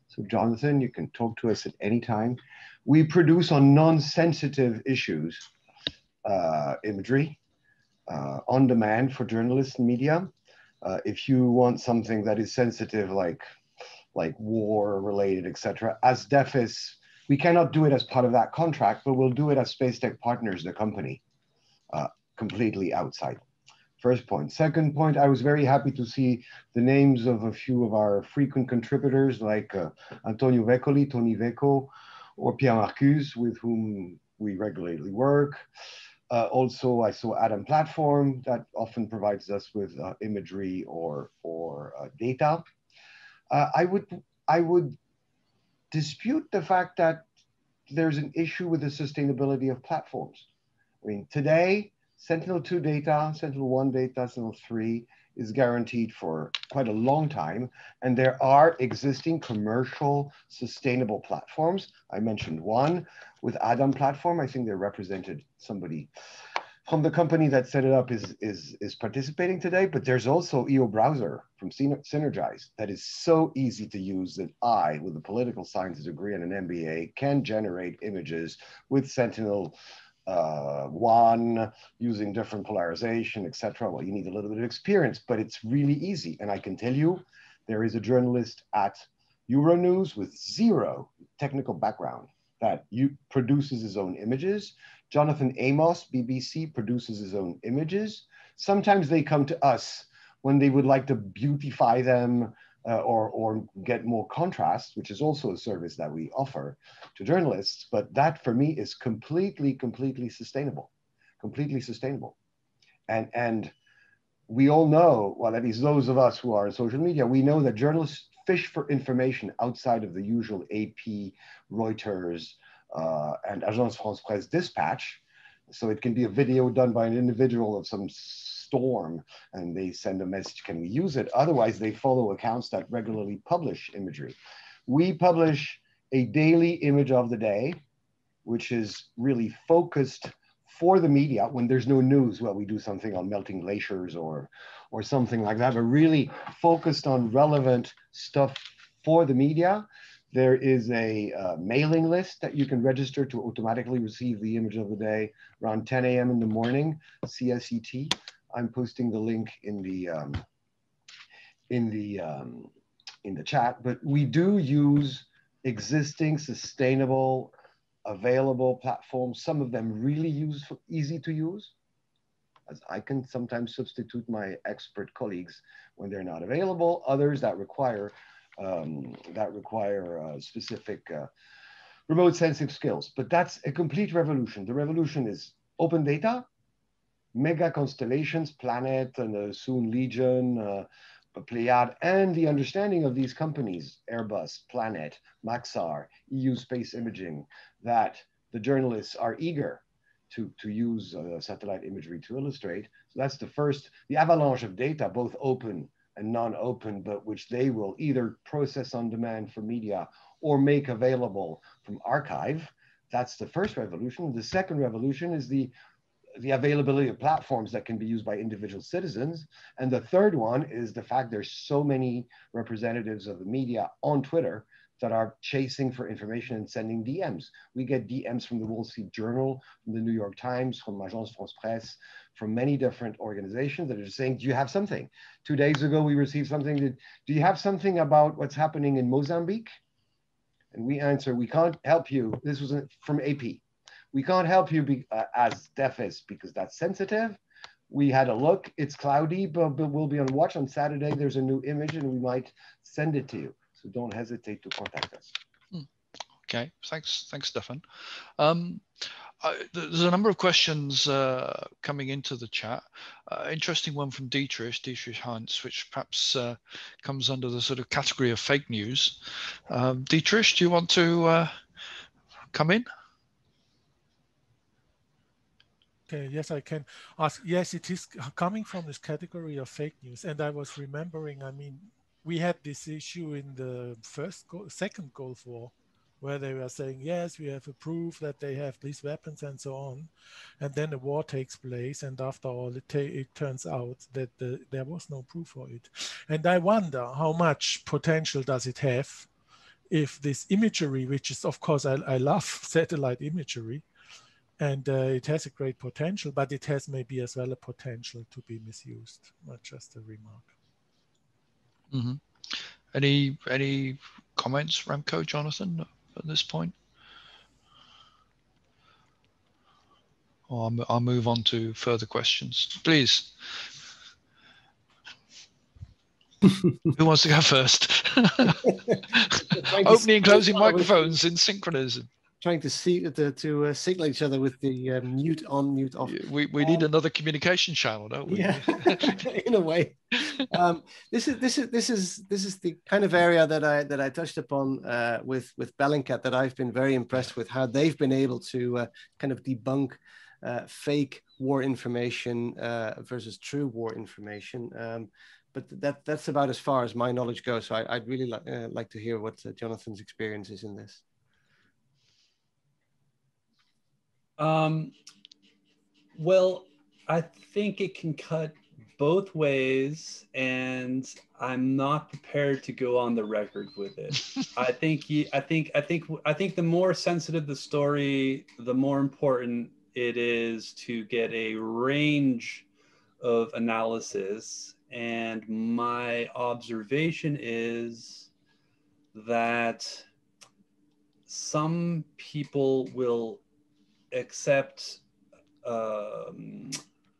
So Jonathan, you can talk to us at any time. We produce on non-sensitive issues uh, imagery uh, on demand for journalists and media. Uh, if you want something that is sensitive, like like war related, etc., as DEFIS, we cannot do it as part of that contract, but we'll do it as SpaceTec Partners, the company, uh, completely outside. First point. Second point, I was very happy to see the names of a few of our frequent contributors like uh, Antonio Veccoli, Tony Vecco, or Pierre Markuse, with whom we regularly work. Uh, also, I saw Adam Platform that often provides us with uh, imagery or, or uh, data. Uh, I, would, I would dispute the fact that there's an issue with the sustainability of platforms. I mean, today, Sentinel-2 data, Sentinel-1 data, Sentinel-3 is guaranteed for quite a long time. And there are existing commercial sustainable platforms. I mentioned one with Adam platform. I think they represented somebody from the company that set it up is, is, is participating today, but there's also EO Browser from Sinergise that is so easy to use that I, with a political science degree and an MBA, can generate images with Sentinel uh, one using different polarization, etc. Well, you need a little bit of experience, but it's really easy. And I can tell you, there is a journalist at Euronews with zero technical background that you produces his own images. Jonathan Amos, BBC, produces his own images. Sometimes they come to us when they would like to beautify them uh, or, or get more contrast, which is also a service that we offer to journalists. But that for me is completely, completely sustainable, completely sustainable. And, and we all know, well, at least those of us who are in social media, we know that journalists fish for information outside of the usual AP, Reuters, uh, and Agence France Presse dispatch. So it can be a video done by an individual of some storm and they send a message, can we use it? Otherwise, they follow accounts that regularly publish imagery. We publish a daily image of the day, which is really focused for the media when there's no news. Well, we do something on melting glaciers or or something like that, but really focused on relevant stuff for the media. There is a uh, mailing list that you can register to automatically receive the image of the day around 10 a.m. in the morning, CSET. I'm posting the link in the um, in the um, in the chat, but we do use existing sustainable available platforms. Some of them really use easy to use, as I can sometimes substitute my expert colleagues when they're not available. Others that require um, that require uh, specific uh, remote sensing skills. But that's a complete revolution. The revolution is open data, mega constellations, Planet and soon Legion, uh, Pléiades, and the understanding of these companies, Airbus, Planet, Maxar, EU Space Imaging, that the journalists are eager to, to use uh, satellite imagery to illustrate. So that's the first, the avalanche of data, both open and non-open, but which they will either process on demand for media or make available from archive. That's the first revolution. The second revolution is the the availability of platforms that can be used by individual citizens. And the third one is the fact there's so many representatives of the media on Twitter that are chasing for information and sending DMs. We get DMs from the Wall Street Journal, from the New York Times, from Agence France Presse, from many different organizations that are saying, do you have something? Two days ago, we received something that, do you have something about what's happening in Mozambique? And we answer, we can't help you. This was from AP. We can't help you be, uh, as DEFIS because that's sensitive. We had a look, it's cloudy, but, but we'll be on watch on Saturday. There's a new image and we might send it to you. So don't hesitate to contact us. Hmm. Okay, thanks, thanks, Stefan. Um, I, there's a number of questions uh, coming into the chat. Uh, interesting one from Dietrich, Dietrich Heinz, which perhaps uh, comes under the sort of category of fake news. Um, Dietrich, do you want to uh, come in? Okay, yes, I can ask. Yes, it is coming from this category of fake news. And I was remembering, I mean, we had this issue in the first, second Gulf War, where they were saying, yes, we have a proof that they have these weapons and so on. And then the war takes place. And after all, it, it turns out that the, there was no proof for it. And I wonder how much potential does it have if this imagery, which is, of course, I, I love satellite imagery, and uh, it has a great potential, but it has maybe as well a potential to be misused. Not just a remark. Mm -hmm. Any any comments, Remco, Jonathan, at this point? Or I'll, I'll move on to further questions, please. Who wants to go first? Opening and closing microphones in synchronism trying to see to, to uh, signal each other with the uh, mute on, mute off. We, we need um, another communication channel, don't we? Yeah, in a way. Um, this is this is this is this is the kind of area that I that I touched upon uh, with with Bellingcat that I've been very impressed with how they've been able to uh, kind of debunk uh, fake war information uh, versus true war information. Um, but that that's about as far as my knowledge goes. So I, would really li- like to hear what Jonathan's experience is in this. Um, well, I think it can cut both ways, and I'm not prepared to go on the record with it. I think he, I think, I think, I think the more sensitive the story, the more important it is to get a range of analysis. And my observation is that some people will accept um,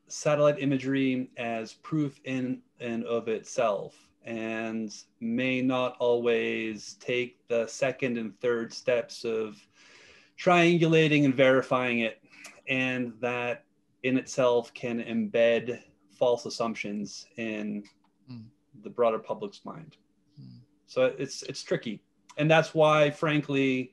satellite imagery as proof in and of itself and may not always take the second and third steps of triangulating and verifying it and that in itself can embed false assumptions in mm. the broader public's mind mm. so it's it's tricky and that's why frankly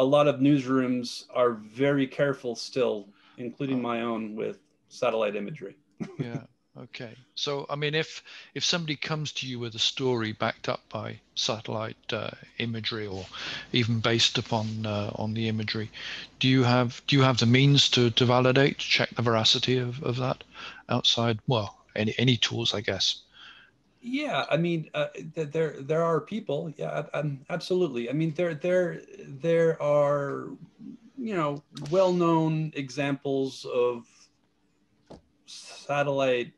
a lot of newsrooms are very careful still, including oh. my own, with satellite imagery. yeah. Okay. So, I mean, if if somebody comes to you with a story backed up by satellite uh, imagery or even based upon uh, on the imagery, do you have do you have the means to to validate, check the veracity of, of that outside? Well, any any tools, I guess. Yeah, I mean, uh, there there are people. Yeah, um, absolutely. I mean, there there there are you know well-known examples of satellite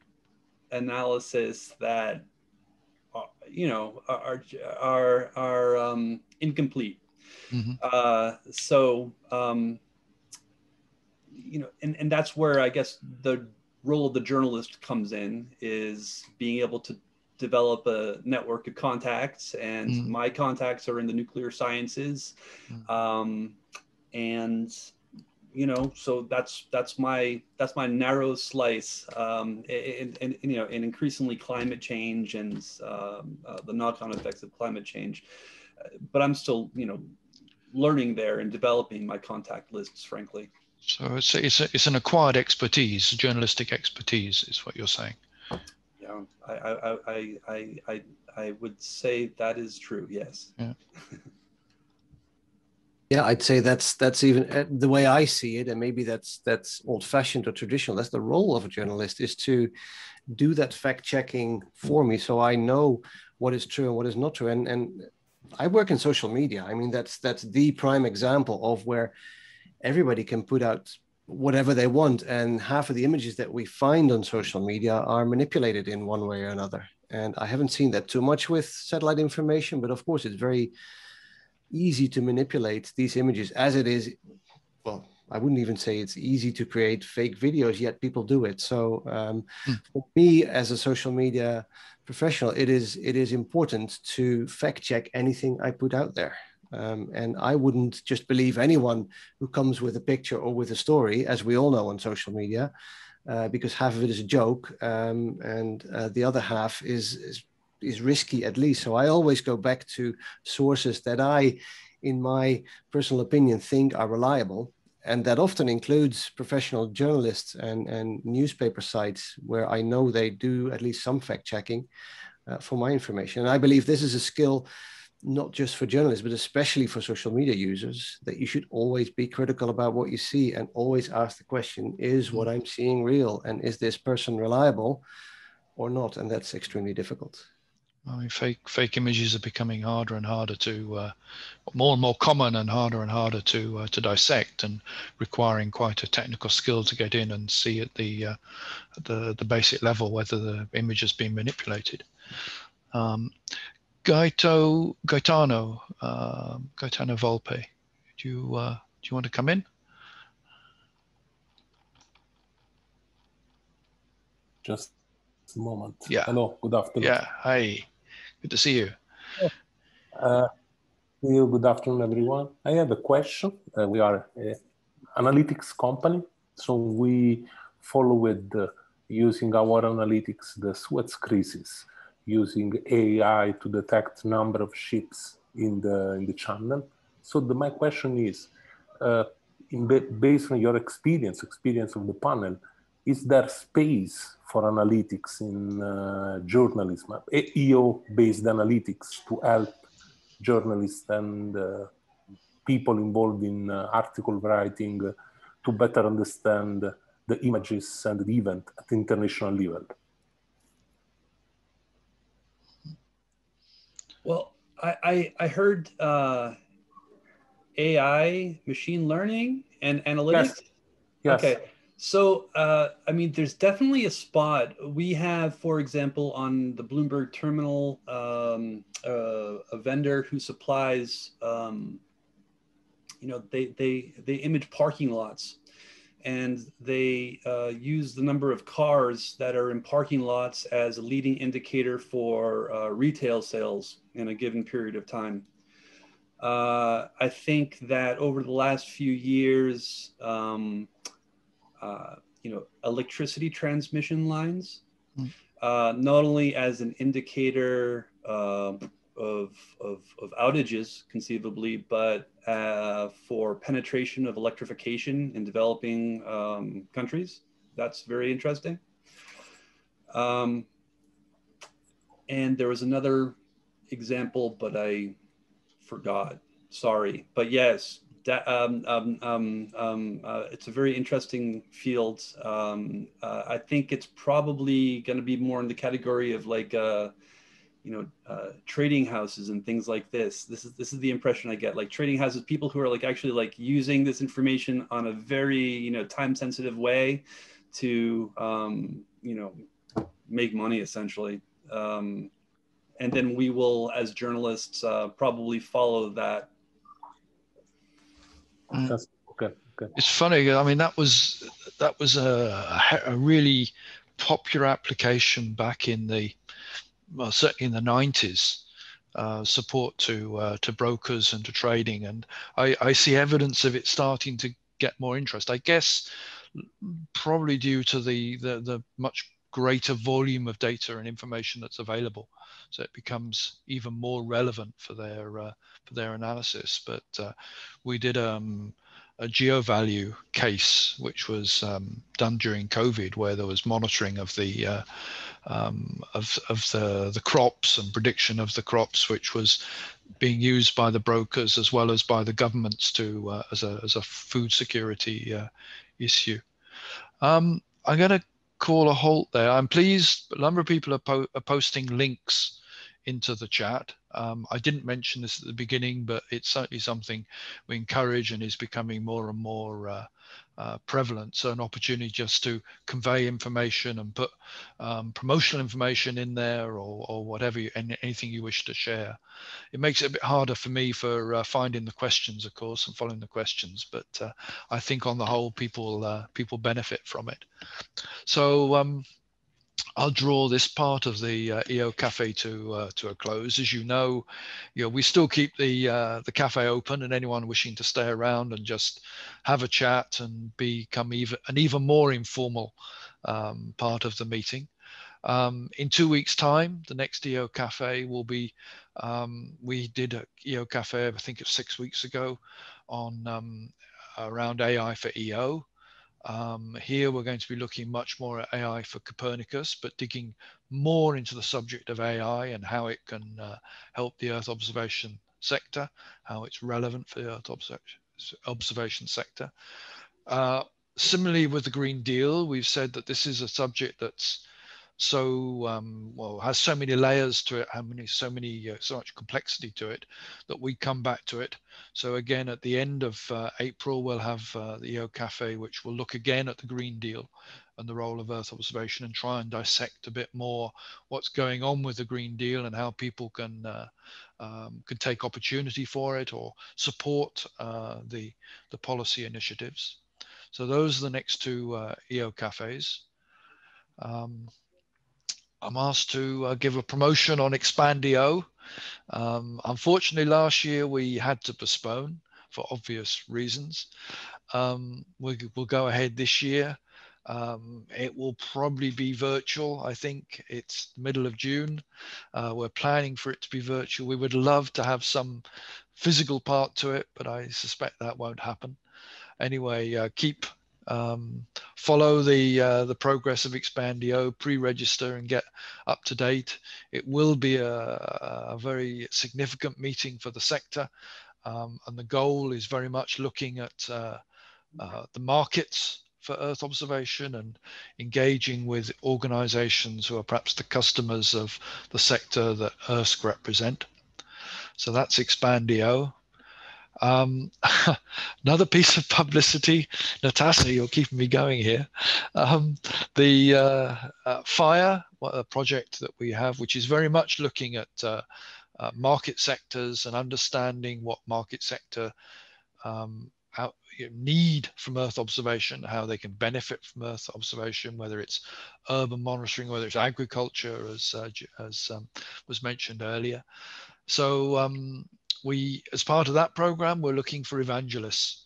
analysis that uh, you know are are are um, incomplete. Mm-hmm. Uh, so um, you know, and and that's where I guess the role of the journalist comes in is being able to develop a network of contacts and mm. my contacts are in the nuclear sciences mm. um, and you know so that's that's my that's my narrow slice um, and, and, you know and increasingly climate change and um, uh, the knock-on effects of climate change but i'm still you know learning there and developing my contact lists frankly so it's a, it's, a, it's an acquired expertise journalistic expertise is what you're saying i i i i, I, would say that is true yes yeah Yeah, I'd say that's that's even uh, the way I see it, and maybe that's that's old-fashioned or traditional. That's the role of a journalist is to do that fact checking for me, so I know what is true and what is not true. And and I work in social media. I mean, that's that's the prime example of where everybody can put out whatever they want, and half of the images that we find on social media are manipulated in one way or another. And I haven't seen that too much with satellite information, but of course, it's very easy to manipulate these images as it is well i wouldn't even say it's easy to create fake videos yet people do it so um, mm. for me as a social media professional it is it is important to fact check anything i put out there um, and i wouldn't just believe anyone who comes with a picture or with a story as we all know on social media uh, because half of it is a joke um, and uh, the other half is, is is risky at least. So I always go back to sources that I, in my personal opinion, think are reliable. And that often includes professional journalists and, and newspaper sites where I know they do at least some fact checking uh, for my information. And I believe this is a skill not just for journalists, but especially for social media users, that you should always be critical about what you see and always ask the question is what I'm seeing real? And is this person reliable or not? And that's extremely difficult. I mean, fake fake images are becoming harder and harder to, uh, more and more common and harder and harder to uh, to dissect, and requiring quite a technical skill to get in and see at the uh, the the basic level whether the image has been manipulated. Um, Gaito Gaetano uh, Gaetano Volpe, do you uh, do you want to come in? Just a moment. Yeah. Hello. Good afternoon. Yeah. Hi. Good to see you. Uh, you. Good afternoon, everyone. I have a question. Uh, we are an analytics company, so we follow with using our analytics the Suez crisis, using AI to detect number of ships in the in the channel. So the, my question is, uh, in, based on your experience, experience of the panel, is there space for analytics in uh, journalism, EO-based analytics to help journalists and uh, people involved in uh, article writing to better understand the images and the event at international level? Well, I, I, I heard uh, AI, machine learning, and analytics. Yes. yes. Okay. So, uh, I mean, there's definitely a spot. We have, for example, on the Bloomberg terminal, um, uh, a vendor who supplies, um, you know, they, they, they image parking lots and they uh, use the number of cars that are in parking lots as a leading indicator for uh, retail sales in a given period of time. Uh, I think that over the last few years, um, uh, you know, electricity transmission lines, mm. uh, not only as an indicator uh, of, of, of, outages, conceivably, but uh, for penetration of electrification in developing um, countries. That's very interesting. Um, and there was another example, but I forgot. Sorry. But yes, um, um, um, um, uh, it's a very interesting field. Um, uh, I think it's probably going to be more in the category of like, uh, you know, uh, trading houses and things like this. This is this is the impression I get. Like trading houses, people who are like actually like using this information on a very you know time sensitive way to um, you know make money essentially. Um, and then we will, as journalists, uh, probably follow that Mm. okay. Okay. It's funny. I mean, that was that was a, a really popular application back in the well, certainly in the 90s. Uh, support to uh, to brokers and to trading, and I, I see evidence of it starting to get more interest. I guess probably due to the, the the much greater volume of data and information that's available, so it becomes even more relevant for their uh, for their analysis. But uh, we did um, a GeoValue case, which was um, done during COVID, where there was monitoring of the uh, um, of of the the crops and prediction of the crops, which was being used by the brokers as well as by the governments to uh, as a as a food security uh, issue. Um, I'm going to call a halt there. I'm pleased a number of people are, po are posting links into the chat. Um, I didn't mention this at the beginning, but it's certainly something we encourage and is becoming more and more uh, uh, prevalent. So an opportunity just to convey information and put um, promotional information in there or, or whatever, you, anything you wish to share. It makes it a bit harder for me for uh, finding the questions, of course, and following the questions. But uh, I think on the whole, people uh, people benefit from it. So um, I'll draw this part of the uh, EO Cafe to uh, to a close. As you know, you know we still keep the uh, the cafe open, and anyone wishing to stay around and just have a chat and become even an even more informal um, part of the meeting. Um, in two weeks' time, the next EO Cafe will be. Um, we did a EO Cafe, I think it's six weeks ago, on um, around AI for EO. Um, here we're going to be looking much more at AI for Copernicus, but digging more into the subject of AI and how it can uh, help the Earth observation sector, how it's relevant for the Earth observation, sector. Uh, similarly with the Green Deal, we've said that this is a subject that's so um, well has so many layers to it how many so many uh, so much complexity to it that we come back to it. So again at the end of uh, april we'll have uh, the eo cafe which will look again at the green deal and the role of earth observation and try and dissect a bit more what's going on with the green deal and how people can uh, um, can take opportunity for it or support uh, the the policy initiatives. So those are the next two uh, eo cafes. Um, I'm asked to uh, give a promotion on Expandeo. Um, unfortunately, last year we had to postpone for obvious reasons. Um, we, will go ahead this year. Um, it will probably be virtual. I think it's middle of June. Uh, we're planning for it to be virtual. We would love to have some physical part to it, but I suspect that won't happen. Anyway, uh, keep um, follow the uh, the progress of Expandeo, pre-register and get up to date. It will be a, a very significant meeting for the sector, um, and the goal is very much looking at uh, uh, the markets for Earth observation and engaging with organizations who are perhaps the customers of the sector that EARSC represent. So that's Expandeo. Um, another piece of publicity, Natasha, you're keeping me going here. Um, the uh, uh, FIRE a project that we have, which is very much looking at uh, uh market sectors and understanding what market sector um, how, you know, need from Earth observation, how they can benefit from Earth observation, whether it's urban monitoring, whether it's agriculture, as uh, as um, was mentioned earlier. So um, we, as part of that program, we're looking for evangelists.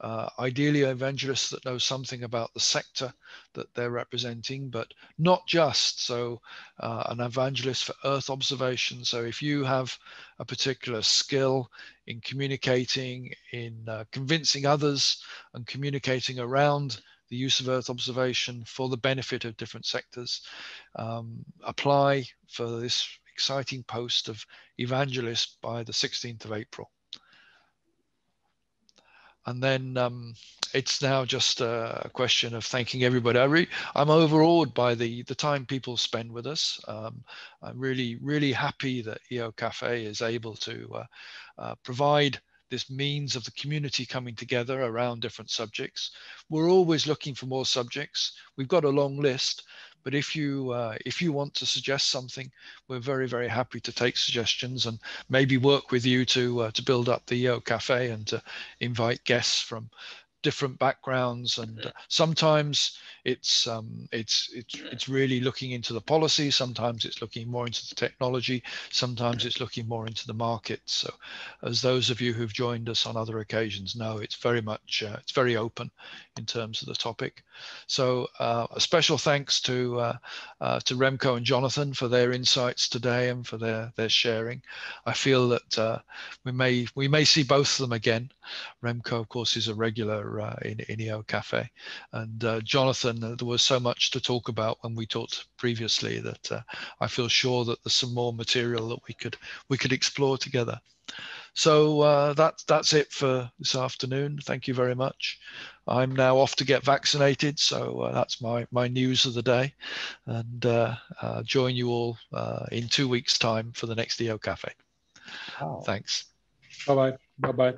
Uh, ideally, evangelists that know something about the sector that they're representing, but not just. So, uh, an evangelist for Earth observation. So, if you have a particular skill in communicating, in uh, convincing others, and communicating around the use of Earth observation for the benefit of different sectors, um, apply for this exciting post of evangelist by the 16th of April. And then um, it's now just a question of thanking everybody. I I'm overawed by the, the time people spend with us. Um, I'm really, really happy that EO Cafe is able to uh, uh, provide this means of the community coming together around different subjects. We're always looking for more subjects. We've got a long list, but if you uh, if you want to suggest something, we're very very happy to take suggestions and maybe work with you to uh, to build up the EO Cafe and to invite guests from different backgrounds, and sometimes it's um, it's it's it's really looking into the policy. Sometimes it's looking more into the technology. Sometimes it's looking more into the market. So, as those of you who've joined us on other occasions know, it's very much uh, it's very open in terms of the topic. So, uh, a special thanks to uh, uh to Remco and Jonathan for their insights today and for their their sharing. I feel that uh, we may we may see both of them again. Remco, of course, is a regular uh, in, in EO Cafe, and Jonathan and there was so much to talk about when we talked previously that uh, I feel sure that there's some more material that we could we could explore together. So uh, that's that's it for this afternoon. Thank you very much. I'm now off to get vaccinated, so uh, that's my my news of the day, and uh, uh join you all uh, in two weeks' time for the next EO Cafe. Thanks. Bye bye. Bye bye.